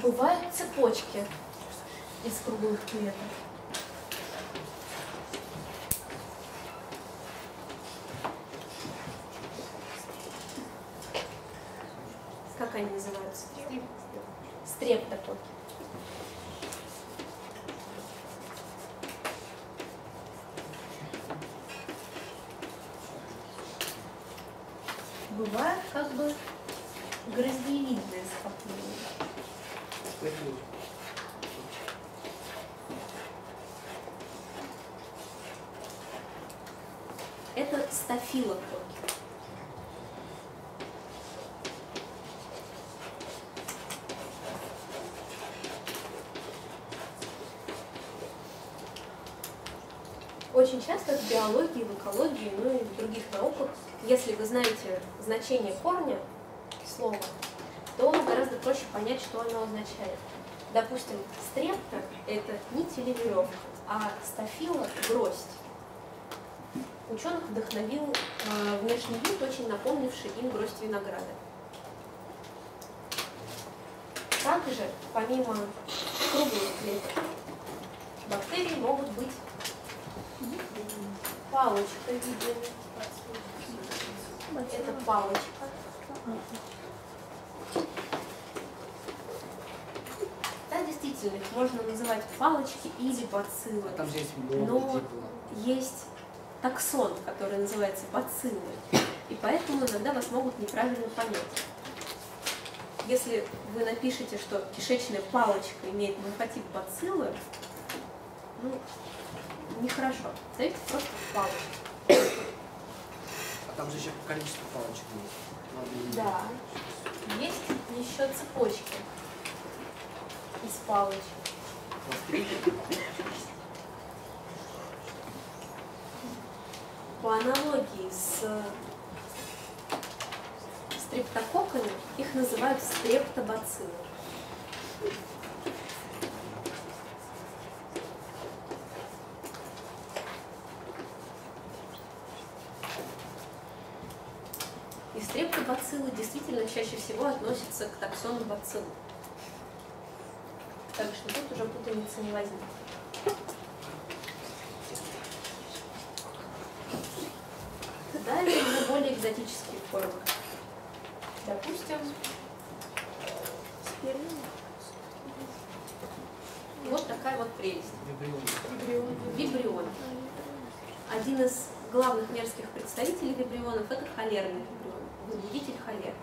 Бывают цепочки из круглых клеток. Как они называются? Стрептококи. Бывает как бы гроздевидное скопление. Поэтому Это стафилококи. Очень часто в биологии, в экологии, ну и в других науках, если вы знаете значение корня слова, то гораздо проще понять, что оно означает. Допустим, стрепта – это нить или веревка, а стафила – гроздь. Ученых вдохновил э, внешний вид, очень напомнивший им гроздь винограда. Также, помимо круглых клеток, бактерии могут быть палочка видели. Это палочка. Да, действительно, их можно называть палочки или бациллы. А там же есть Но есть таксон, который называется бациллы, и поэтому иногда вас могут неправильно понять. Если вы напишете, что кишечная палочка имеет морфотип бациллы, ну, нехорошо. Ставите просто палочку. А там же еще количество палочек есть. Да. Есть еще цепочки из палочек. По аналогии с стрептококками, их называют стрептобациллы. И стрептобациллы действительно чаще всего относятся к таксону бацилл. Так что тут уже путаницы не возникнет. Далее уже более экзотические формы. Допустим, вот такая вот прелесть. Вибрион. Вибрион. Один из главных мерзких представителей вибрионов – это холерный вибрион, возбудитель холеры.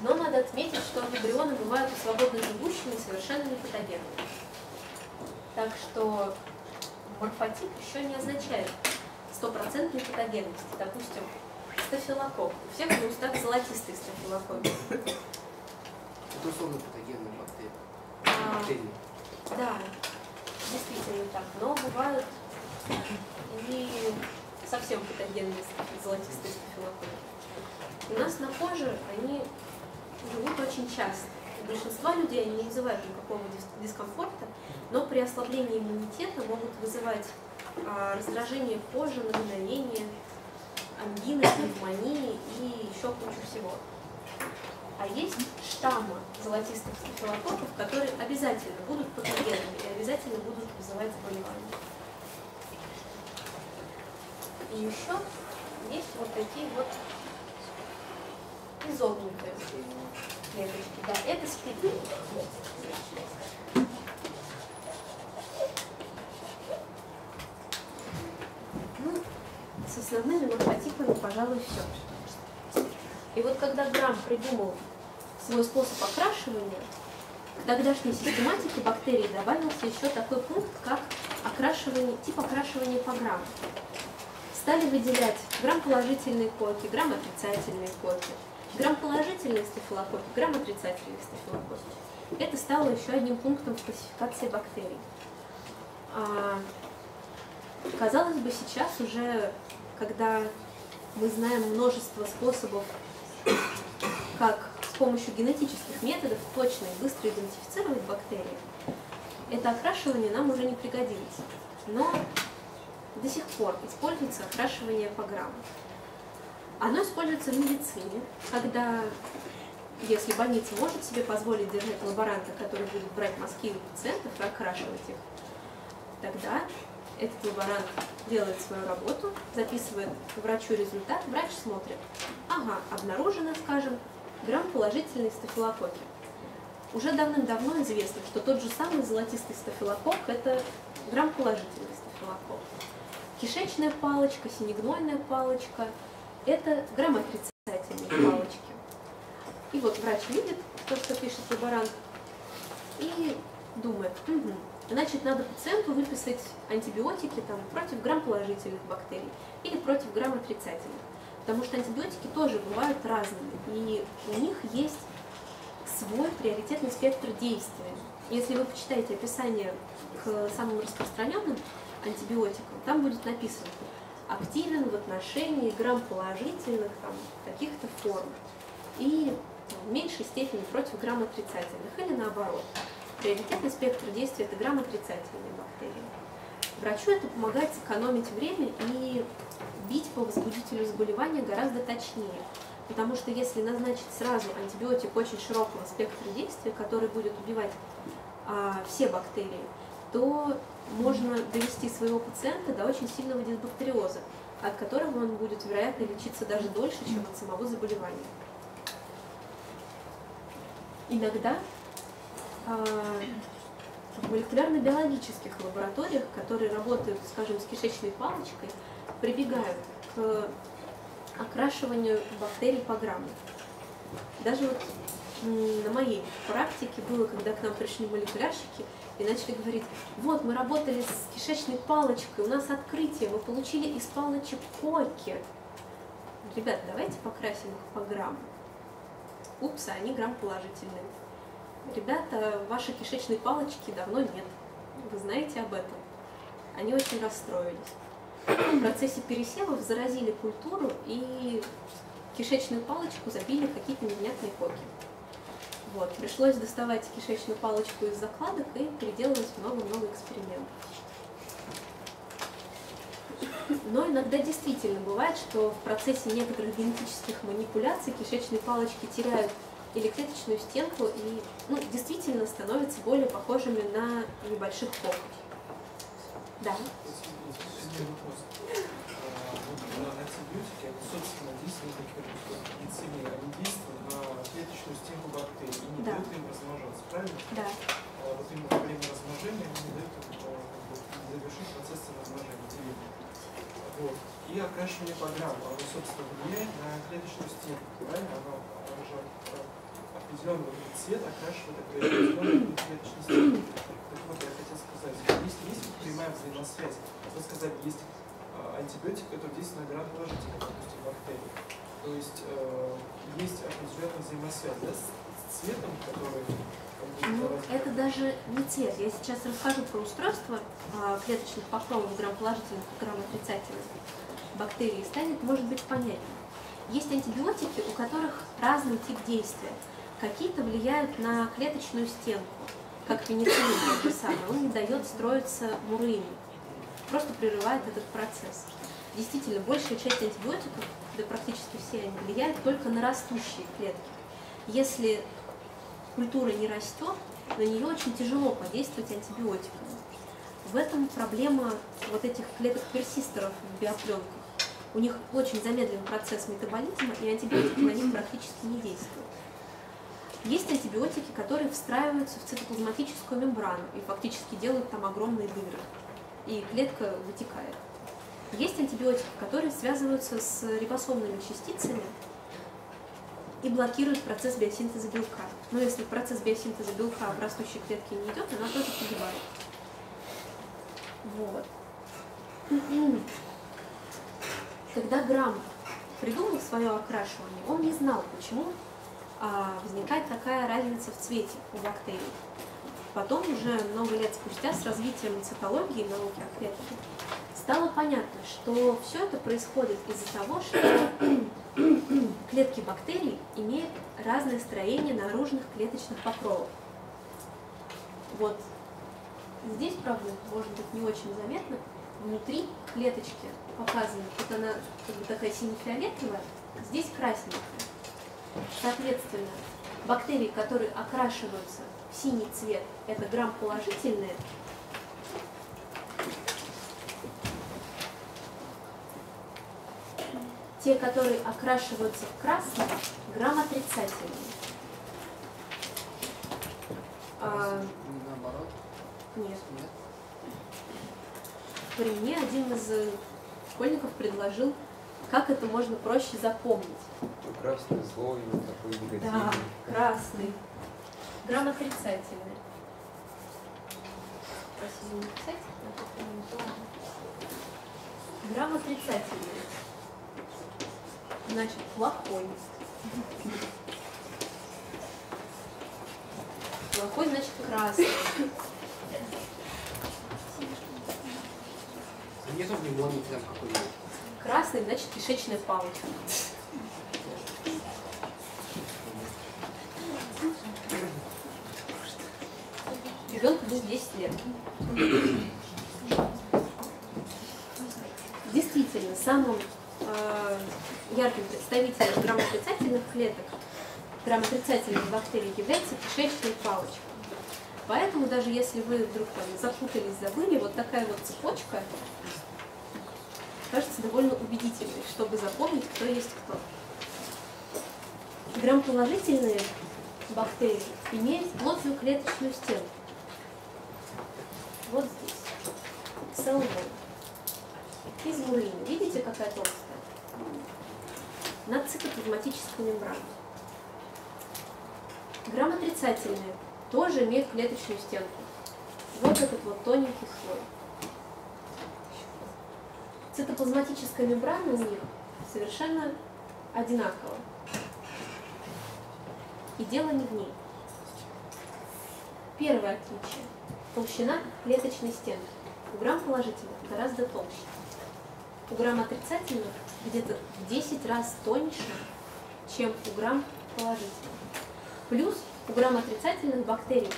Но надо отметить, что вибрионы бывают и свободно живущими, и совершенно не патогенными. Так что морфотип еще не означает стопроцентной патогенности. Допустим, стафилококк. У всех на устах золотистый стафилококк. Это условно патогенные бактерии. А. Да, действительно так. Но бывают и совсем патогенные ст- золотистые стафилококки. У нас на коже они живут очень часто. У большинства людей они не вызывают никакого дис- дискомфорта, но при ослаблении иммунитета могут вызывать а, раздражение кожи, нагноение, ангины, пневмонии и еще кучу всего. А есть штаммы золотистых стафилококков, которые обязательно будут патогенными и обязательно будут вызывать заболевания. И еще есть вот такие вот изогнутые клеточки. Да, это спиды. Ну, с основными морфотипами, пожалуй, все. И вот когда Грамм придумал свой способ окрашивания, к тогдашней систематике бактерий добавился еще такой пункт, как окрашивание, тип окрашивания по грамму. Стали выделять грамм-положительные коки, грамм-отрицательные коки, грамм-положительные стафилококки, грамм-отрицательные стафилококки. Это стало еще одним пунктом в классификации бактерий. А, казалось бы, сейчас уже, когда мы знаем множество способов, как с помощью генетических методов точно и быстро идентифицировать бактерии, это окрашивание нам уже не пригодится. Но до сих пор используется окрашивание по грамму. Оно используется в медицине, когда, если больница может себе позволить держать лаборанта, который будет брать мазки у пациентов и окрашивать их, тогда этот лаборант делает свою работу, записывает врачу результат, врач смотрит. Ага, обнаружено, скажем, грамм положительной стафилококки. Уже давным-давно известно, что тот же самый золотистый стафилококк – это грамм положительный стафилококк. Кишечная палочка, синегнойная палочка – это грамм отрицательные [CLEARS THROAT] палочки. И вот врач видит то, что пишет лаборант, и думает, «Мгм, значит, надо пациенту выписать антибиотики там, против грамм-положительных бактерий или против грамм-отрицательных. Потому что антибиотики тоже бывают разными, и у них есть свой приоритетный спектр действия. Если вы почитаете описание к самым распространенным антибиотикам, там будет написано активен в отношении грамм-положительных каких-то форм и в меньшей степени против грамм-отрицательных или наоборот. Приоритетный спектр действия – это грамм-отрицательные бактерии. Врачу это помогает сэкономить время и бить по возбудителю заболевания гораздо точнее. Потому что если назначить сразу антибиотик очень широкого спектра действия, который будет убивать а, все бактерии, то можно довести своего пациента до очень сильного дисбактериоза, от которого он будет, вероятно, лечиться даже дольше, чем от самого заболевания. Иногда в молекулярно-биологических лабораториях, которые работают, скажем, с кишечной палочкой, прибегают к окрашиванию бактерий по грамму. Даже вот на моей практике было, когда к нам пришли молекулярщики и начали говорить, вот мы работали с кишечной палочкой, у нас открытие, мы получили из палочек коки. Ребят, давайте покрасим их по грамму. Упс, они грамм положительные. Ребята, ваши кишечные палочки давно нет. Вы знаете об этом. Они очень расстроились. В процессе пересевов заразили культуру и кишечную палочку забили какие-то невнятные коки. Вот. Пришлось доставать кишечную палочку из закладок и переделывать много-много экспериментов. Но иногда действительно бывает, что в процессе некоторых генетических манипуляций кишечные палочки теряют или клеточную стенку и ну, действительно становятся более похожими на небольших коков. Да. А, антибиотики, они, собственно, действуют как медицине, они действуют на клеточную стенку бактерий и не Да. им размножаться, правильно? Да. А вот именно время размножения они не дают им а, завершить процесс размножения, деления. Вот. И окрашивание по грамму, оно, собственно, влияет на клеточную стенку, правильно? Оно, оно же а, определенный вот этот цвет окрашивает определенную клеточную стенку. Так вот, я хотел сказать, есть, есть прямая взаимосвязь. Вы сказали, есть а, антибиотик, который действует на грамм положительных, допустим, бактерий. То есть э, есть определенная взаимосвязь да, с цветом, который Ну, это даже не цвет. Я сейчас расскажу про устройство а, клеточных покровов грамм-положительных и грамм-отрицательных бактерий, станет, может быть, понятнее. Есть антибиотики, у которых разный тип действия. Какие-то влияют на клеточную стенку, как пенициллин тот же самый. Он не дает строиться мурыни, просто прерывает этот процесс. Действительно, большая часть антибиотиков, да практически все они, влияют только на растущие клетки. Если культура не растет, на нее очень тяжело подействовать антибиотиками. В этом проблема вот этих клеток-персистеров в биопленках. У них очень замедлен процесс метаболизма, и антибиотики на них практически не действуют. Есть антибиотики, которые встраиваются в цитоплазматическую мембрану и фактически делают там огромные дыры, и клетка вытекает. Есть антибиотики, которые связываются с рибосомными частицами и блокируют процесс биосинтеза белка. Но если процесс биосинтеза белка в растущей клетке не идет, она тоже погибает. Вот. Когда Грамм придумал свое окрашивание, он не знал, почему возникает такая разница в цвете у бактерий. Потом, уже много лет спустя, с развитием цитологии и науки о клетке, стало понятно, что все это происходит из-за того, что [COUGHS] клетки бактерий имеют разное строение наружных клеточных покровов. Вот здесь, правда, может быть не очень заметно, внутри клеточки показаны, вот она как бы такая сине-фиолетовая, здесь красненькая. Соответственно, бактерии, которые окрашиваются в синий цвет, это грамм-положительные, те, которые окрашиваются в красный, грамм отрицательные. А, нет. При мне один из школьников предложил, как это можно проще запомнить. Ну, Красный злой, такой негативный. Да, красный. Грамм отрицательный. Просили написать, помню. Грамм отрицательный. Значит, плохой. Плохой значит красный. Нету мнемоники там какой-нибудь. Красный значит кишечная палочка. Ребенку будет 10 лет. Действительно, самым э, ярким представителем грамотрицательных клеток, грамотрицательных бактерий является кишечная палочка. Поэтому даже если вы вдруг там запутались, забыли, вот такая вот цепочка кажется довольно убедительной, чтобы запомнить, кто есть кто. Грамположительные бактерии имеют плотную клеточную стенку. Вот здесь. Целлулой. Из мурины. Видите, какая толстая? Над цитоплазматической мембраной. Грамотрицательные тоже имеют клеточную стенку. Вот этот вот тоненький слой. Цитоплазматическая мембрана у них совершенно одинакова. И дело не в ней. Первое отличие. Толщина клеточной стенки. У грамм положительных гораздо толще. У грамм отрицательных где-то в 10 раз тоньше, чем у грамм положительных. Плюс у грамм отрицательных бактерий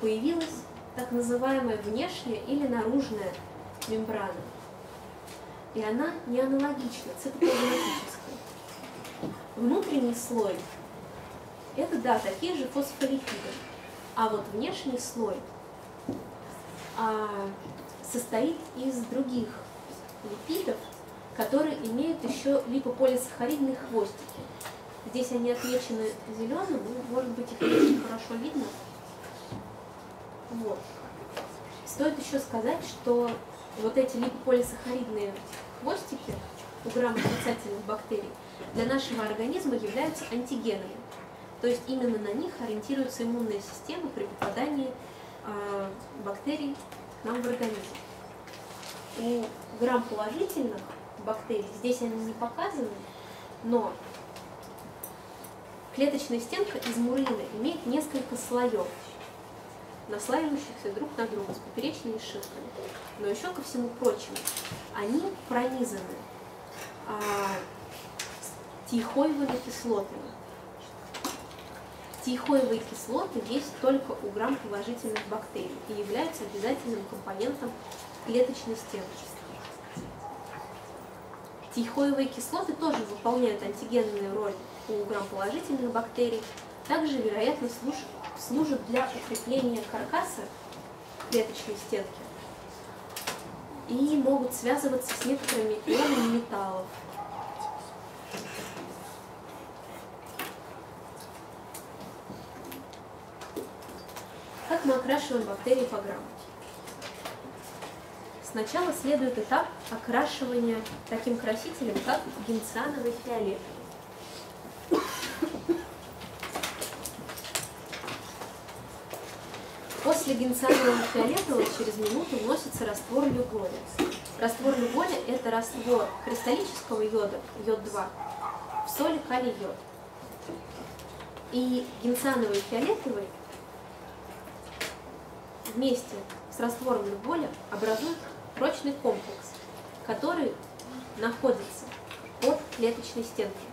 появилась так называемая внешняя или наружная мембрана. И она не аналогична цитоплазматической. Внутренний слой – это, да, такие же фосфолипиды. А вот внешний слой а, состоит из других липидов, которые имеют еще липополисахаридные хвостики. Здесь они отмечены зеленым, ну, может быть, их очень хорошо видно. Вот. Стоит еще сказать, что вот эти липополисахаридные хвостики у граммоотрицательных бактерий для нашего организма являются антигенами. То есть именно на них ориентируется иммунная система при попадании э, бактерий к нам в организм. У грамм-положительных бактерий, здесь они не показаны, но клеточная стенка из мурины имеет несколько слоев, наслаивающихся друг на друга с поперечными шипками. Но еще ко всему прочему, они пронизаны а, тиохоевыми кислотами. Тиохоевые кислоты есть только у грамм положительных бактерий и являются обязательным компонентом клеточной стенки. Тиохоевые кислоты тоже выполняют антигенную роль у грамположительных бактерий, также, вероятно, служат, служат для укрепления каркаса клеточной стенки и могут связываться с некоторыми ионами металлов. Как мы окрашиваем бактерии по грамму? Сначала следует этап окрашивания таким красителем, как генциановый фиолет. После генцианового фиолетового через минуту вносится раствор люголя. Раствор люголя – это раствор кристаллического йода, йод-2, в соли калий-йод. И генциановый фиолетовый вместе с раствором люголя образуют прочный комплекс, который находится под клеточной стенкой.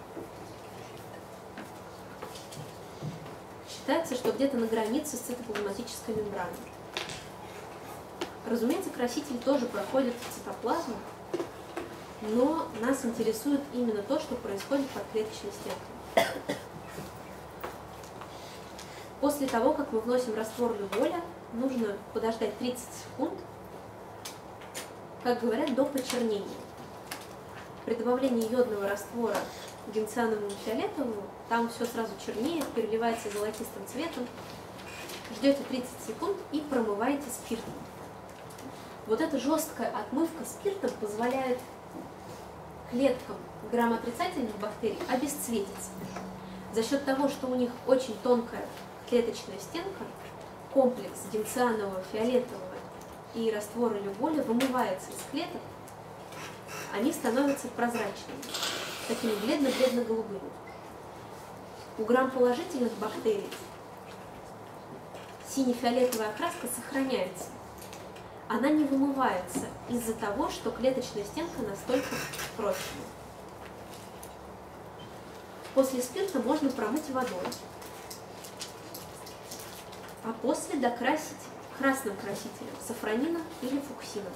Считается, что где-то на границе с цитоплазматической мембраной. Разумеется, краситель тоже проходит в цитоплазму, но нас интересует именно то, что происходит под клеточной стенкой. После того, как мы вносим раствор люголя, нужно подождать 30 секунд, как говорят, до почернения. При добавлении йодного раствора генциановому фиолетовому, там все сразу чернеет, переливается золотистым цветом. Ждете 30 секунд и промываете спиртом. Вот эта жесткая отмывка спиртом позволяет клеткам граммотрицательных бактерий обесцветиться. За счет того, что у них очень тонкая клеточная стенка, комплекс генцианового, фиолетового и раствора люголя вымывается из клеток, они становятся прозрачными такими бледно-бледно-голубыми. У грамм-положительных бактерий сине-фиолетовая окраска сохраняется. Она не вымывается из-за того, что клеточная стенка настолько прочная. После спирта можно промыть водой, а после докрасить красным красителем, сафронином или фуксином.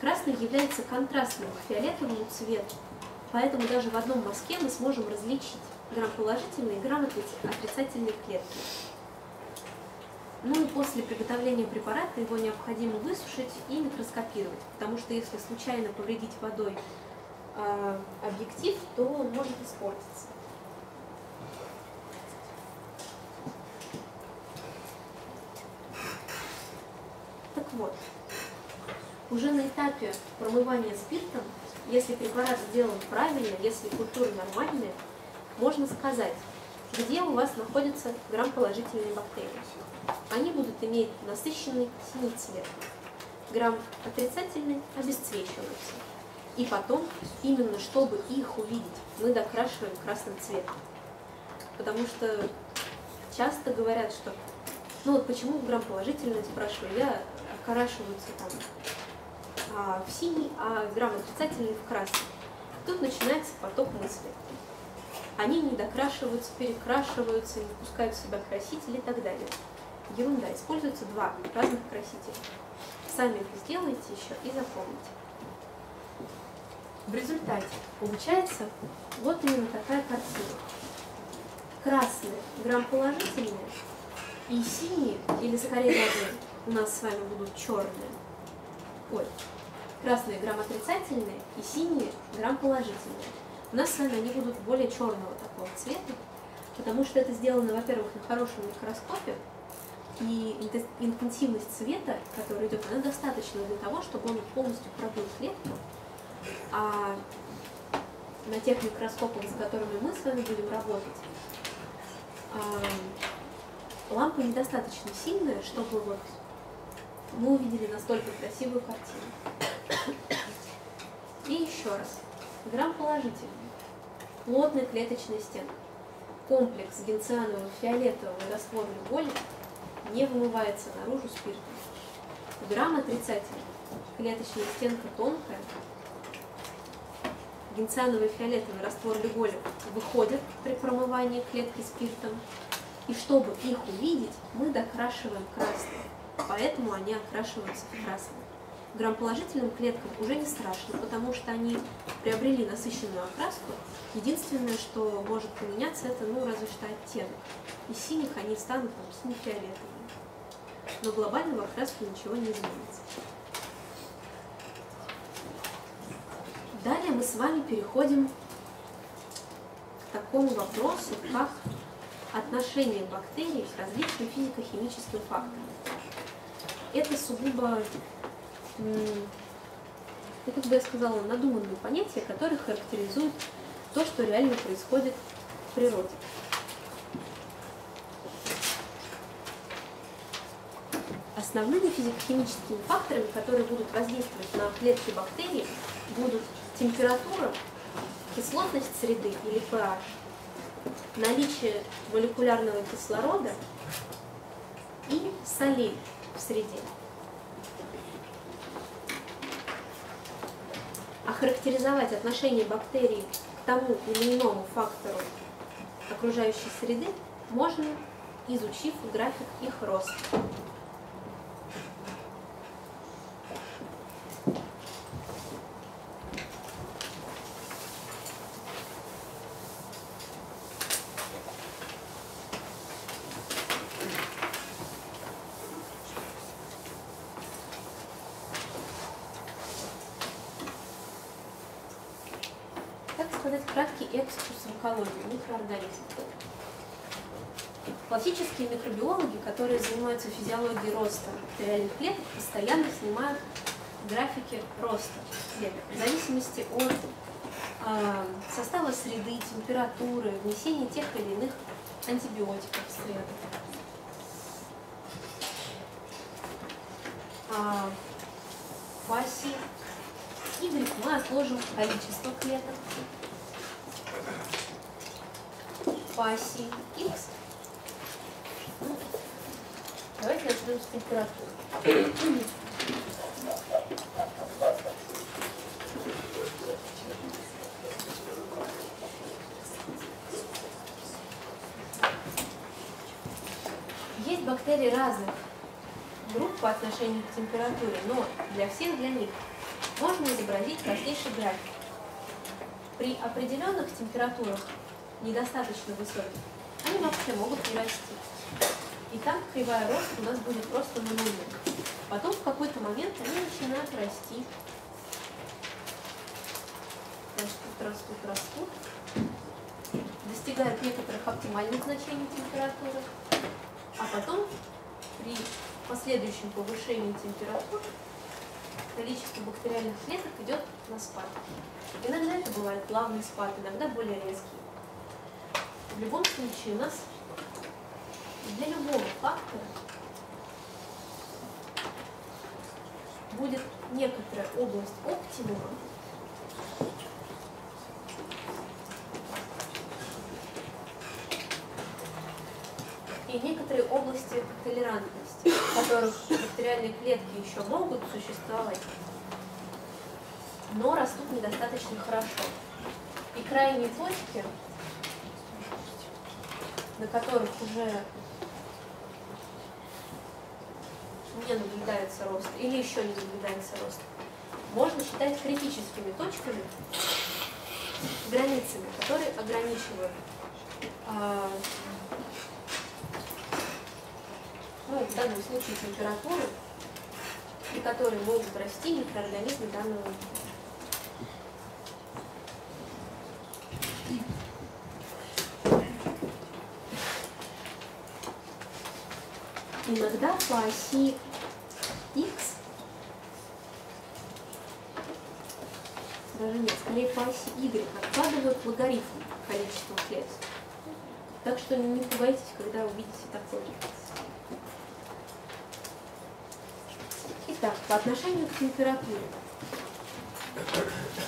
Красный является контрастным к фиолетовому цвету, поэтому даже в одном мазке мы сможем различить грамположительные и грамотрицательные клетки. Ну и после приготовления препарата его необходимо высушить и микроскопировать, потому что если случайно повредить водой э, объектив, то он может испортиться. Так вот, уже на этапе промывания спиртом, если препарат сделан правильно, если культура нормальная, можно сказать, где у вас находятся грамположительные бактерии. Они будут иметь насыщенный синий цвет. Грамм отрицательный обесцвечиваются. И потом, именно чтобы их увидеть, мы докрашиваем красным цветом. Потому что часто говорят, что ну вот почему грамм положительный, спрашиваю я, окрашиваются там а, в синий, а грамм отрицательный в красный. Тут начинается поток мыслей. Они не докрашиваются, перекрашиваются, не пускают в себя красители и так далее. Ерунда. Используются два разных красителя. Сами это сделайте еще и запомните. В результате получается вот именно такая картина. Красные грамм положительные и синие, или скорее даже у нас с вами будут черные. Ой, красные грамм отрицательные и синие грамм положительные. У нас с вами они будут более черного такого цвета, потому что это сделано, во-первых, на хорошем микроскопе, и интенсивность цвета, который идет, она достаточна для того, чтобы он полностью пробил клетку, а на тех микроскопах, с которыми мы с вами будем работать, а, лампа недостаточно сильная, чтобы вот мы увидели настолько красивую картину. И еще раз. Грамм положительный. Плотная клеточная стенка. Комплекс генцианового фиолетового и растворной боли не вымывается наружу спиртом. Грамм отрицательный. Клеточная стенка тонкая. Генциановый фиолетовый раствор люголя выходит при промывании клетки спиртом. И чтобы их увидеть, мы докрашиваем красным. Поэтому они окрашиваются в красный. Грамположительным клеткам уже не страшно, потому что они приобрели насыщенную окраску. Единственное, что может поменяться, это ну разве что оттенок. Из синих они станут там сине-фиолетовыми но глобально в окраске ничего не изменится. Далее мы с вами переходим к такому вопросу, как отношение бактерий к различным физико-химическим факторам. Это сугубо, ну, как бы я сказала, надуманные понятия, которые характеризуют то, что реально происходит в природе. Основными физико-химическими факторами, которые будут воздействовать на клетки бактерий, будут температура, кислотность среды или pH, наличие молекулярного кислорода и солей в среде. Охарактеризовать отношение бактерий тому или иному фактору окружающей среды можно, изучив график их роста. Которые занимаются физиологией роста. Бактериальных клеток, постоянно снимают графики роста клеток в зависимости от э, состава среды, температуры, внесения тех или иных антибиотиков в среду. А, в оси Y мы отложим количество клеток. По оси x Давайте начнем с температуры. Есть бактерии разных групп по отношению к температуре, но для всех для них можно изобразить простейший график. При определенных температурах, недостаточно высоких, они вообще могут не расти. И там кривая роста у нас будет просто на нуле. Потом в какой-то момент они начинают расти. Значит, тут растут, растут. Достигают некоторых оптимальных значений температуры. А потом при последующем повышении температуры количество бактериальных клеток идет на спад. Иногда это бывает плавный спад, иногда более резкий. В любом случае у нас для любого фактора будет некоторая область оптимума, и некоторые области толерантности, в которых бактериальные клетки еще могут существовать, но растут недостаточно хорошо. И крайние точки, на которых уже не наблюдается рост или еще не наблюдается рост, можно считать критическими точками, границами, которые ограничивают а, ну, в данном случае температуры, при которой могут расти микроорганизмы данного вида. Иногда по оси x, даже нет, скорее по оси y откладывают логарифм количества клеток. Так что не пугайтесь, когда увидите такое. Итак, по отношению к температуре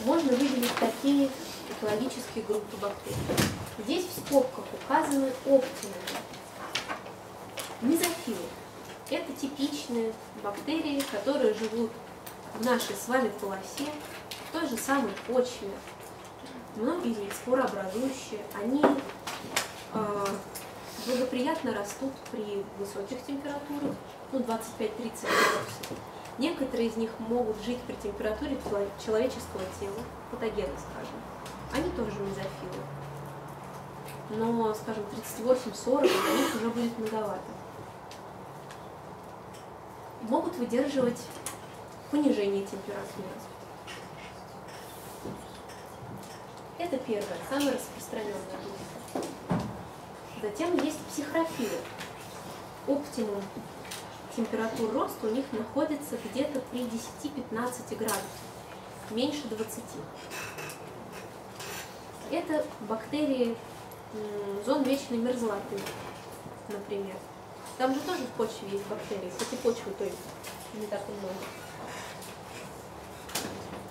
можно выделить такие экологические группы бактерий. Здесь в скобках указаны оптимумы. Мезофилы – это типичные бактерии, которые живут в нашей с вами полосе, в той же самой почве. Многие из них спорообразующие. Они э, благоприятно растут при высоких температурах, ну 25-30 градусов. Некоторые из них могут жить при температуре человеческого тела, патогены, скажем. Они тоже мезофилы. Но, скажем, 38-40 для них уже будет многовато. Могут выдерживать понижение температуры. Это первое, самое распространенное группа. Затем есть психрофилы. Оптимум температур роста у них находится где-то при 10-15 градусах, меньше 20. Это бактерии зон вечной мерзлоты, например. Там же тоже в почве есть бактерии, хоть и почвы то есть не так и много.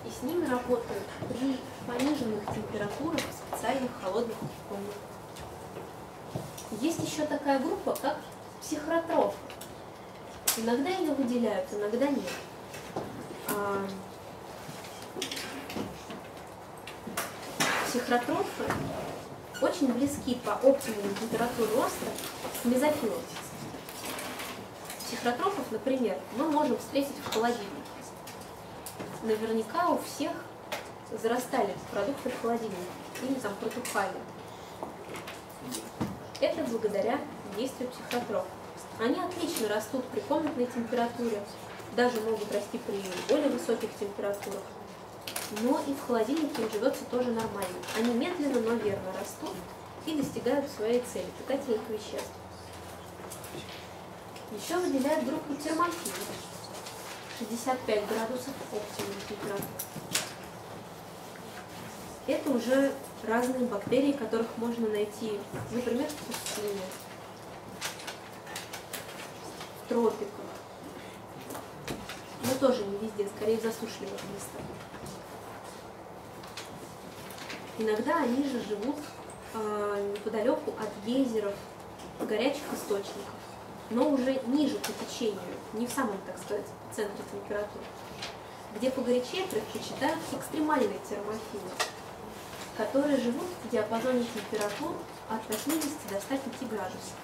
И с ними работают при пониженных температурах в специальных холодных комнатах. Есть еще такая группа, как психротрофы. Иногда ее выделяют, иногда нет. А, психротрофы очень близки по оптимуму температуры роста к мезофилам. Психротрофов, например, мы можем встретить в холодильнике. Наверняка у всех зарастали продукты в холодильнике или там протухали. Это благодаря действию психотропов. Они отлично растут при комнатной температуре, даже могут расти при более высоких температурах. Но и в холодильнике им живется тоже нормально. Они медленно, но верно растут и достигают своей цели – питательных веществ. Еще выделяют группу термофилов. 65 градусов оптимум температуры. Это уже разные бактерии, которых можно найти, например, в пустыне, тропиках. Но тоже не везде, скорее в засушливых местах. Иногда они же живут э, неподалеку от гейзеров, горячих источников. Но уже ниже по течению, не в самом, так сказать, центре температуры. Где погорячее предпочитают экстремальные термофилы, которые живут в диапазоне температур от 80 до 105 градусов.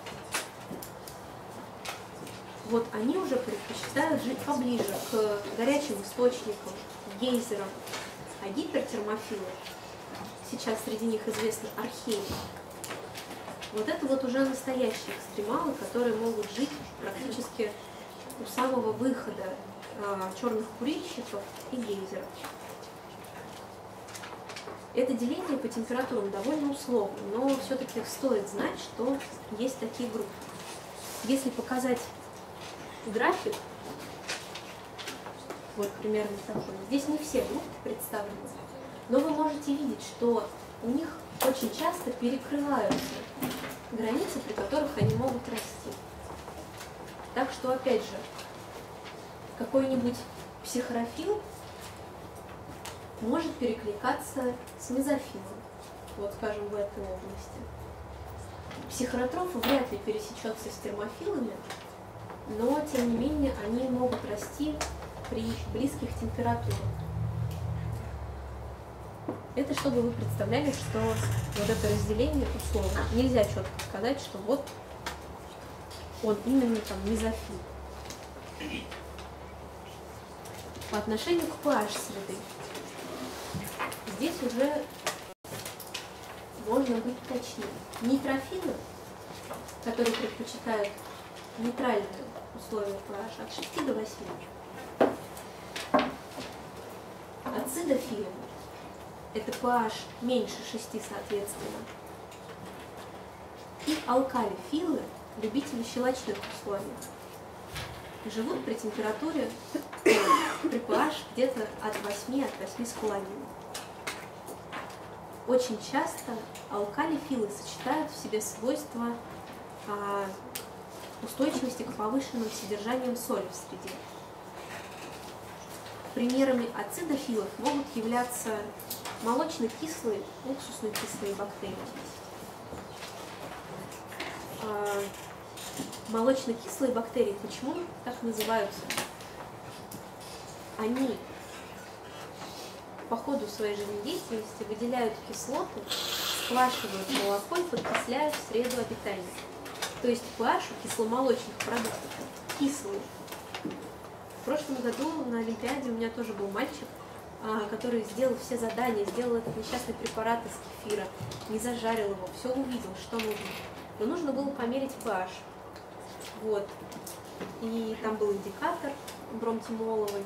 Вот они уже предпочитают жить поближе к горячим источникам, гейзерам, а гипертермофилы, сейчас среди них известны археи, вот это вот уже настоящие экстремалы, которые могут жить практически у самого выхода э, черных курильщиков и гейзеров. Это деление по температурам довольно условно, но все-таки стоит знать, что есть такие группы. Если показать график, вот примерно такой, здесь не все группы представлены, но вы можете видеть, что у них очень часто перекрываются границы, при которых они могут расти. Так что, опять же, какой-нибудь психорофил может перекликаться с мезофилом, вот скажем, в этой области. Психоротроф вряд ли пересечется с термофилами, но, тем не менее, они могут расти при близких температурах. Это чтобы вы представляли, что вот это разделение условно. Нельзя четко сказать, что вот он именно там мезофил. По отношению к pH среды. Здесь уже можно быть точнее. Нейтрофилы, которые предпочитают нейтральные условия pH от 6 до 8. Ацидофилы это pH меньше 6 соответственно. И алкалифилы, любители щелочных условий, живут при температуре [COUGHS] при pH где-то от 8 от 8 с половиной. Очень часто алкалифилы сочетают в себе свойства а, устойчивости к повышенным содержаниям соли в среде. Примерами ацидофилов могут являться молочно-кислые, уксусно-кислые бактерии. А, молочно-кислые бактерии, почему так называются? Они по ходу своей жизнедеятельности выделяют кислоты, сплашивают молоко и подкисляют среду обитания. То есть pH кисломолочных продуктов кислый. В прошлом году на Олимпиаде у меня тоже был мальчик, который сделал все задания, сделал этот несчастный препарат из кефира, не зажарил его, все увидел, что нужно. Но нужно было померить pH. Вот. И там был индикатор бромтимоловый.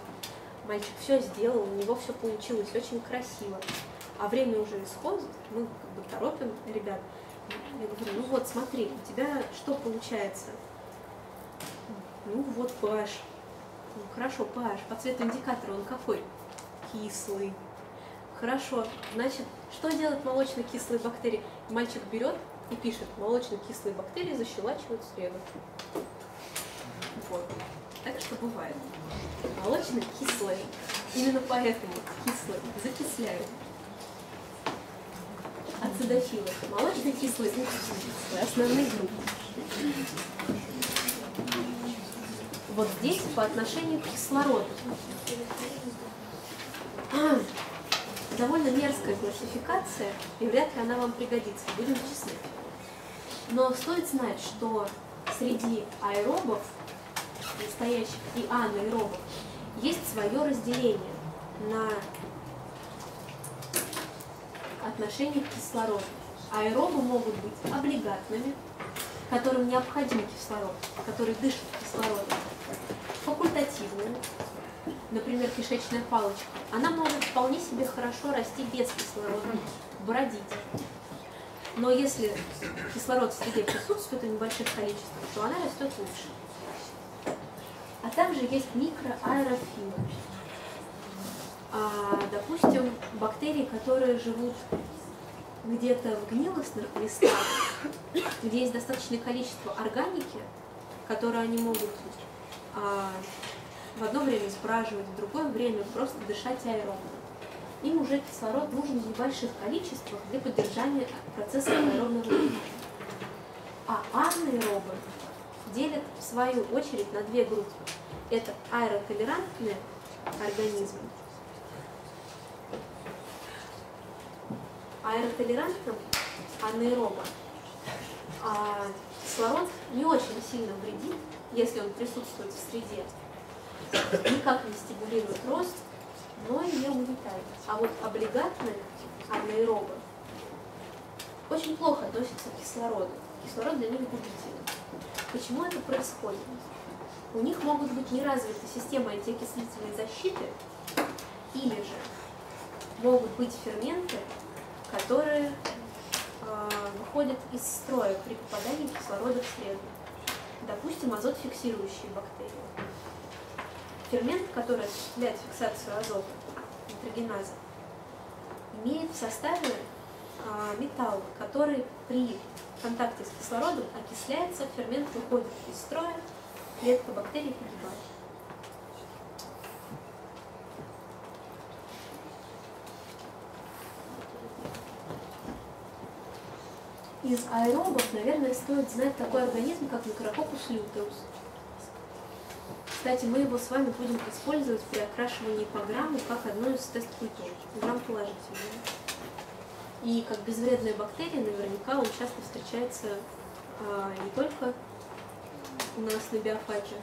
Мальчик все сделал, у него все получилось очень красиво. А время уже исходит, мы как бы торопим ребят. Я говорю, ну вот смотри, у тебя что получается? Ну вот pH. Ну, хорошо, pH. По цвету индикатора он какой? Кислый. Хорошо, значит, что делают молочно-кислые бактерии? Мальчик берет и пишет, молочно-кислые бактерии защелачивают среду. Вот. Так что бывает. Молочно-кислые. Именно поэтому кислые закисляют. Ацидофилы. Молочно-кислые уксусные основные группы. Вот здесь по отношению к кислороду [CLEARS THROAT] довольно мерзкая классификация, и вряд ли она вам пригодится, будем честны. Но стоит знать, что среди аэробов, настоящих и анаэробов, есть свое разделение на отношение к кислороду. Аэробы могут быть облигатными, которым необходим кислород, которые дышат кислородом, факультативными, например, кишечная палочка, она может вполне себе хорошо расти без кислорода, бродить. Но если кислород в среде присутствует в небольших количествах, то она растет лучше. А также есть микроаэрофилы. А, допустим, бактерии, которые живут где-то в гнилостных местах, где есть достаточное количество органики, которые они могут а, в одно время спраживать, в другое время просто дышать аэробно. Им уже кислород нужен в небольших количествах для поддержания процесса аэробного движения. А анаэробы делят в свою очередь на две группы. Это аэротолерантные организмы. Аэротолерантным анаэроба а кислород не очень сильно вредит, если он присутствует в среде. Никак не стимулирует рост, но и не угнетает. А вот облигатные анаэробы очень плохо относятся к кислороду. Кислород для них губителен. Почему это происходит? У них могут быть не развиты системы антиокислительной защиты, или же могут быть ферменты, которые э, выходят из строя при попадании кислорода в среду. Допустим, азот-фиксирующие бактерии. Фермент, который осуществляет фиксацию азота, нитрогеназа, имеет в составе а, металл, который при контакте с кислородом окисляется, фермент выходит из строя, клетка бактерий погибает. Из аэробов, наверное, стоит знать такой организм, как микрококус лютеус. Кстати, мы его с вами будем использовать при окрашивании программы как одну из тест-культур. Грамм положительный. И как безвредная бактерия, наверняка он часто встречается а, не только у нас на биофаке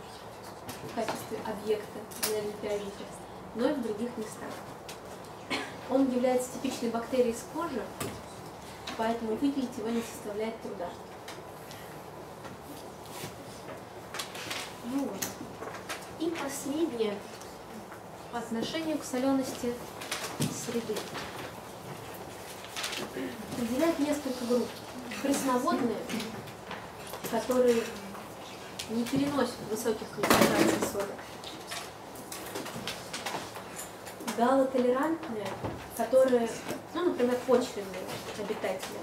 в качестве объекта для олимпиадника, но и в других местах. Он является типичной бактерией с кожи, поэтому выделить его не составляет труда. Ну вот. И последнее по отношению к солености среды. Выделяют несколько групп. Пресноводные, которые не переносят высоких концентраций сода. Галотолерантные, которые, ну, например, почвенные обитатели,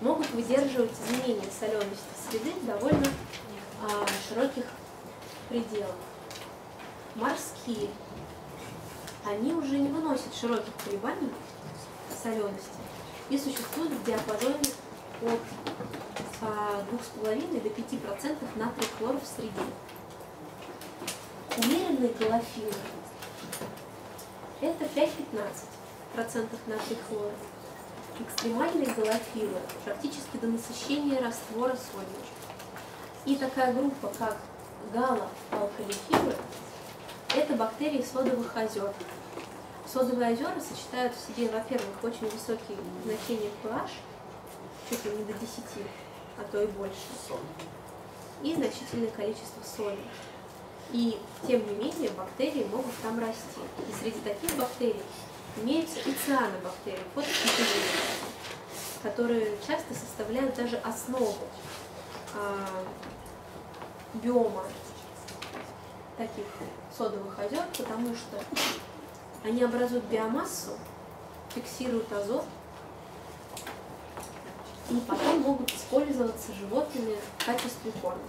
могут выдерживать изменения солености среды довольно а, широких пределах. Морские, они уже не выносят широких колебаний солености и существуют в диапазоне от 2,5 до 5% натрий хлора в среде. Умеренные галофилы – это 5-15% натрий хлора. Экстремальные галофилы – практически до насыщения раствора содием. И такая группа, как галоалкалифилы – это бактерии содовых озер, Содовые озера сочетают в себе, во-первых, очень высокие значения pH, чуть ли не до 10, а то и больше, и значительное количество соли. И, тем не менее, бактерии могут там расти. И среди таких бактерий имеются и цианобактерии, фотосинтезирующие, которые часто составляют даже основу а, биома таких содовых озер, потому что они образуют биомассу, фиксируют азот и потом могут использоваться животными в качестве корма.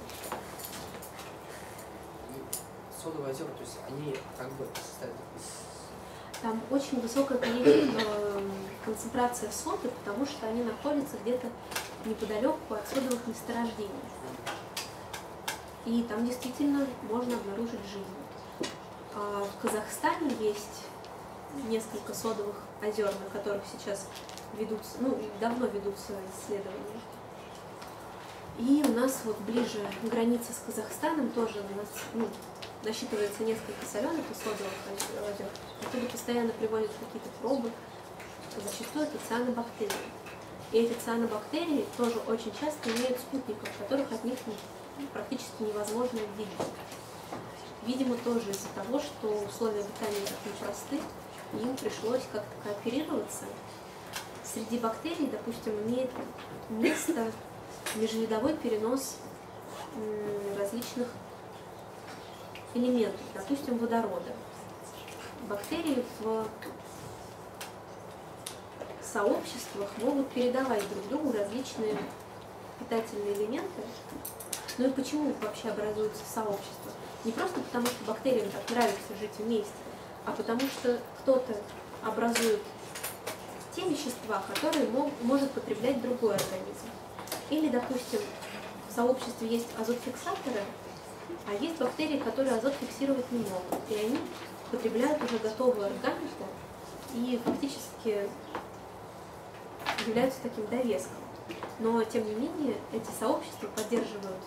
Содовые озера, то есть они как бы состоят из... Там очень высокая э, концентрация соды, потому что они находятся где-то неподалеку от содовых месторождений. И там действительно можно обнаружить жизнь. А в Казахстане есть несколько содовых озер, на которых сейчас ведутся, ну, давно ведутся исследования. И у нас вот ближе граница с Казахстаном тоже у нас ну, насчитывается несколько соленых и содовых озер. Оттуда постоянно приводят какие-то пробы, зачастую это цианобактерии. И эти цианобактерии тоже очень часто имеют спутников, которых от них практически невозможно отделить. Видимо, тоже из-за того, что условия обитания так непросты, им пришлось как-то кооперироваться. Среди бактерий, допустим, имеет место межвидовой перенос различных элементов, допустим, водорода. Бактерии в сообществах могут передавать друг другу различные питательные элементы. Ну и почему вообще образуются сообщества? Не просто потому, что бактериям так нравится жить вместе, а потому что кто-то образует те вещества, которые мог, может потреблять другой организм. Или, допустим, в сообществе есть азотфиксаторы, а есть бактерии, которые азот фиксировать не могут. И они потребляют уже готовую органику и фактически являются таким довеском. Но, тем не менее, эти сообщества поддерживают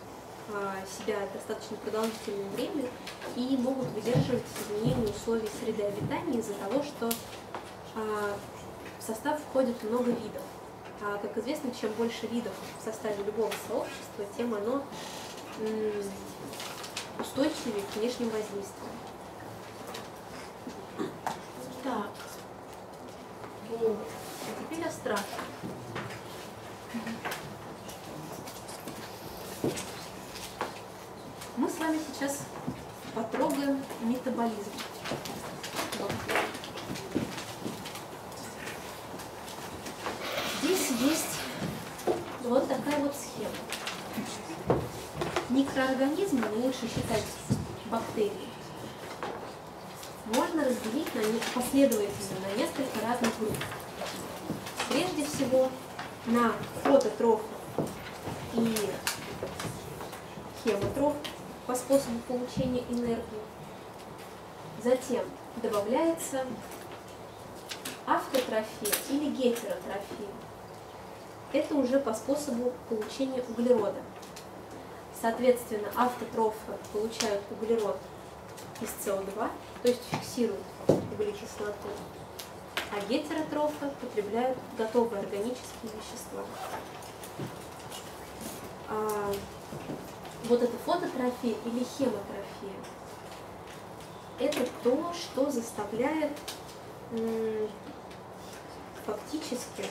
себя достаточно продолжительное время и могут выдерживать изменения условий среды обитания из-за того, что а, в состав входит много видов. А, как известно, чем больше видов в составе любого сообщества, тем оно устойчивее к внешним воздействиям. Так. Вот. А теперь астрат. Мы с вами сейчас потрогаем метаболизм. Здесь есть вот такая вот схема. Микроорганизмы, но лучше считать бактерии, можно разделить на не- последовательно на несколько разных групп. Прежде всего на фототрофов и хемотроф по способу получения энергии. Затем добавляется автотрофия или гетеротрофия. Это уже по способу получения углерода. Соответственно, автотрофы получают углерод из СО2, то есть фиксируют углекислоту, а гетеротрофы потребляют готовые органические вещества. Вот эта фототрофия или хемотрофия – это то, что заставляет фактически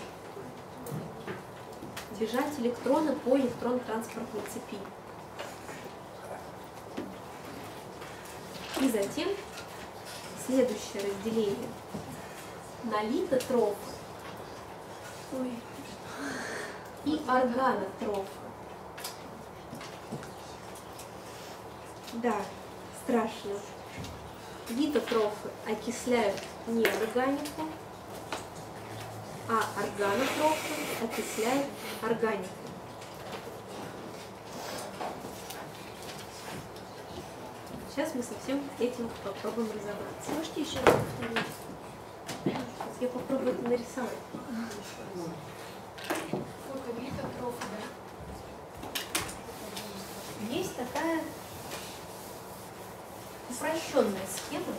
бежать электрона по электрон-транспортной цепи. И затем следующее разделение на литотрофы и органотрофы. Да, страшно. Литотрофы окисляют неорганику, а органотрофы окисляют органику. Сейчас мы со всем этим попробуем разобраться. Можете еще раз повторить? Сейчас я попробую это нарисовать. Сколько видов трофи, да? Есть такая упрощенная схема.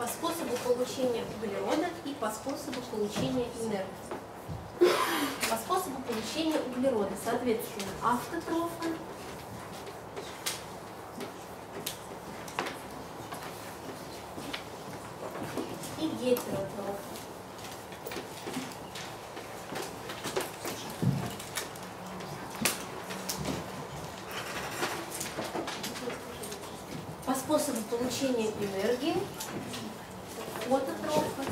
по способу получения углерода и по способу получения энергии. По способу получения углерода, соответственно, автотрофы и гетеротрофы. По способу получения энергии фототрофы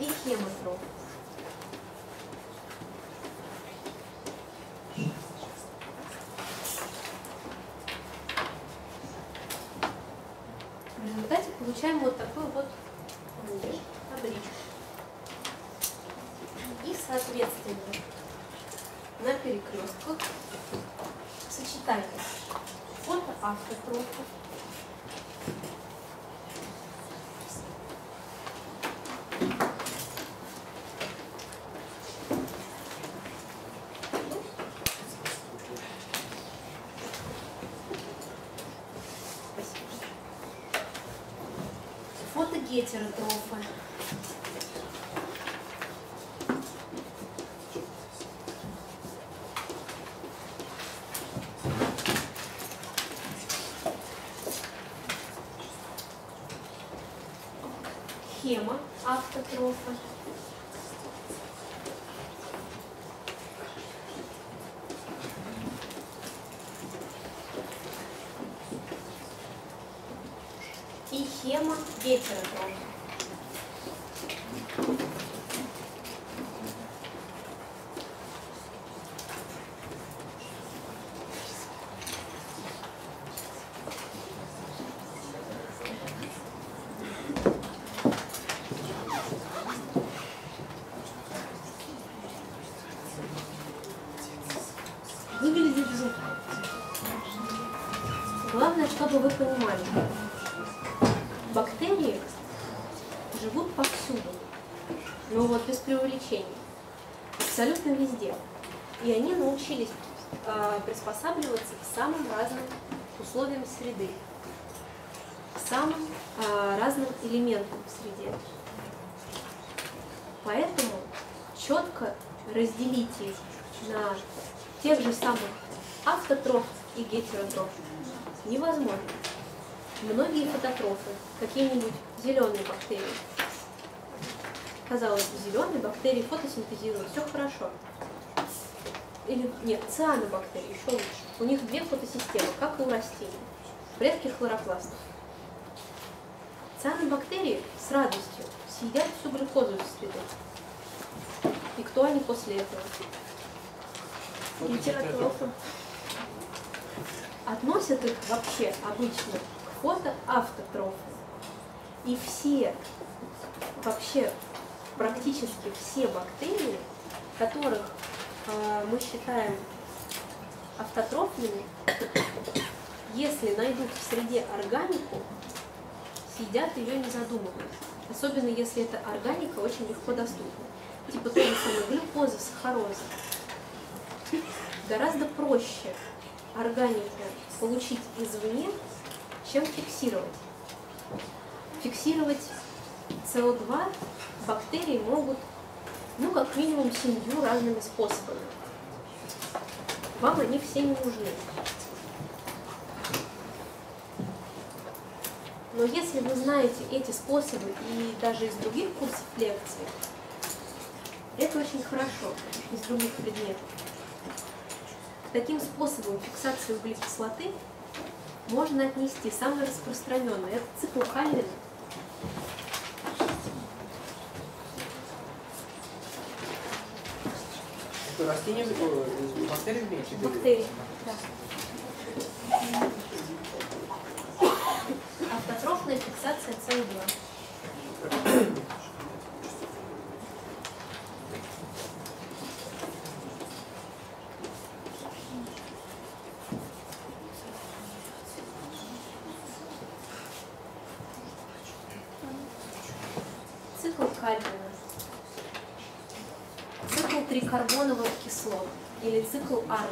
и хемотрофы. В результате получаем вот такой вот руль. соответственно, на перекрестках сочетание фотоавтотрофов, фотогетеротрофы, хема автотрофы, приспосабливаться к самым разным условиям среды, к самым а, разным элементам в среде. Поэтому четко разделить их на тех же самых автотроф и гетеротроф невозможно. Многие фототрофы, какие-нибудь зеленые бактерии, казалось бы, зеленые бактерии фотосинтезируют, все хорошо. Или нет, цианобактерии, еще лучше. У них две фотосистемы, как и у растений. Предки хлоропластов. Цианобактерии с радостью съедят всю глюкозу из среды. И кто они после этого? Гетеротрофы. Относят их вообще обычно к фотоавтотрофам. И все, вообще практически все бактерии, которых мы считаем автотрофными, если найдут в среде органику, съедят ее не задумываясь. Особенно если эта органика очень легко доступна. Типа той же самой глюкозы, сахароза. Гораздо проще органику получить извне, чем фиксировать. Фиксировать СО2 бактерии могут, ну, как минимум, семью разными способами. Вам они все не нужны. Но если вы знаете эти способы и даже из других курсов лекций, это очень хорошо, из других предметов. Таким способам фиксации углекислоты можно отнести самый распространенный. Это цикл Кальвина. Что, растения, э, бактерии виду? Бактерии. Да. Автотрофная фиксация СО2. [COUGHS] [COUGHS] Цикл Кальвина. Цикл трикарбоновых кислот Армена.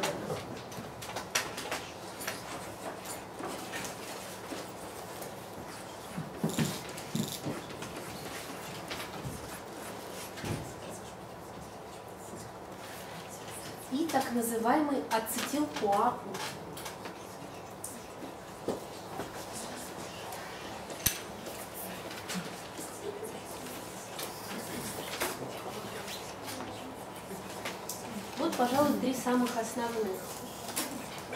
И так называемый ацетил-КоА. Вот, пожалуй, три самых основных.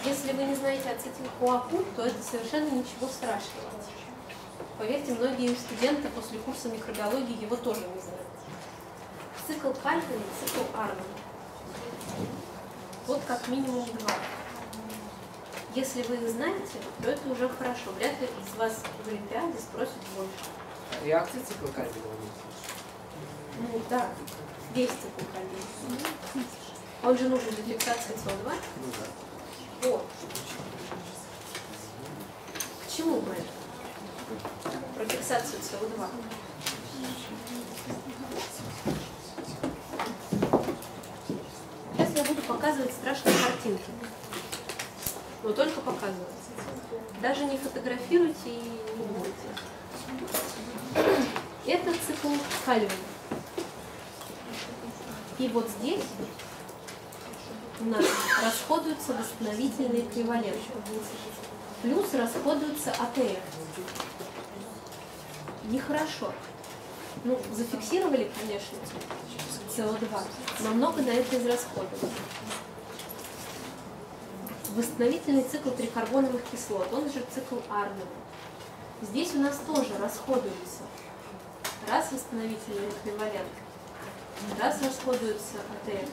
Если вы не знаете ацетил-КоАКу, то это совершенно ничего страшного. Поверьте, многие студенты после курса микробиологии его тоже не знают. Цикл Кальвина, цикл Армана. Вот как минимум два. Если вы их знаете, то это уже хорошо. Вряд ли из вас в Олимпиаде спросят больше. Реакция цикла Кальвина. Ну да. Весь цикл кальвина. Он же нужен для фиксации СО2. Вот. К чему мы это? Про фиксацию СО2. Сейчас я буду показывать страшные картинки. Но только показывать. Даже не фотографируйте и не думайте. Это цикл Кальвина. И вот здесь у нас расходуются восстановительные эквиваленты. Плюс расходуются АТФ. Нехорошо. Ну, зафиксировали, конечно, СО2, но много на это израсходовали. Восстановительный цикл трикарбоновых кислот, он же цикл Арнольда. Здесь у нас тоже расходуется раз восстановительный эквивалент, раз расходуется АТФ,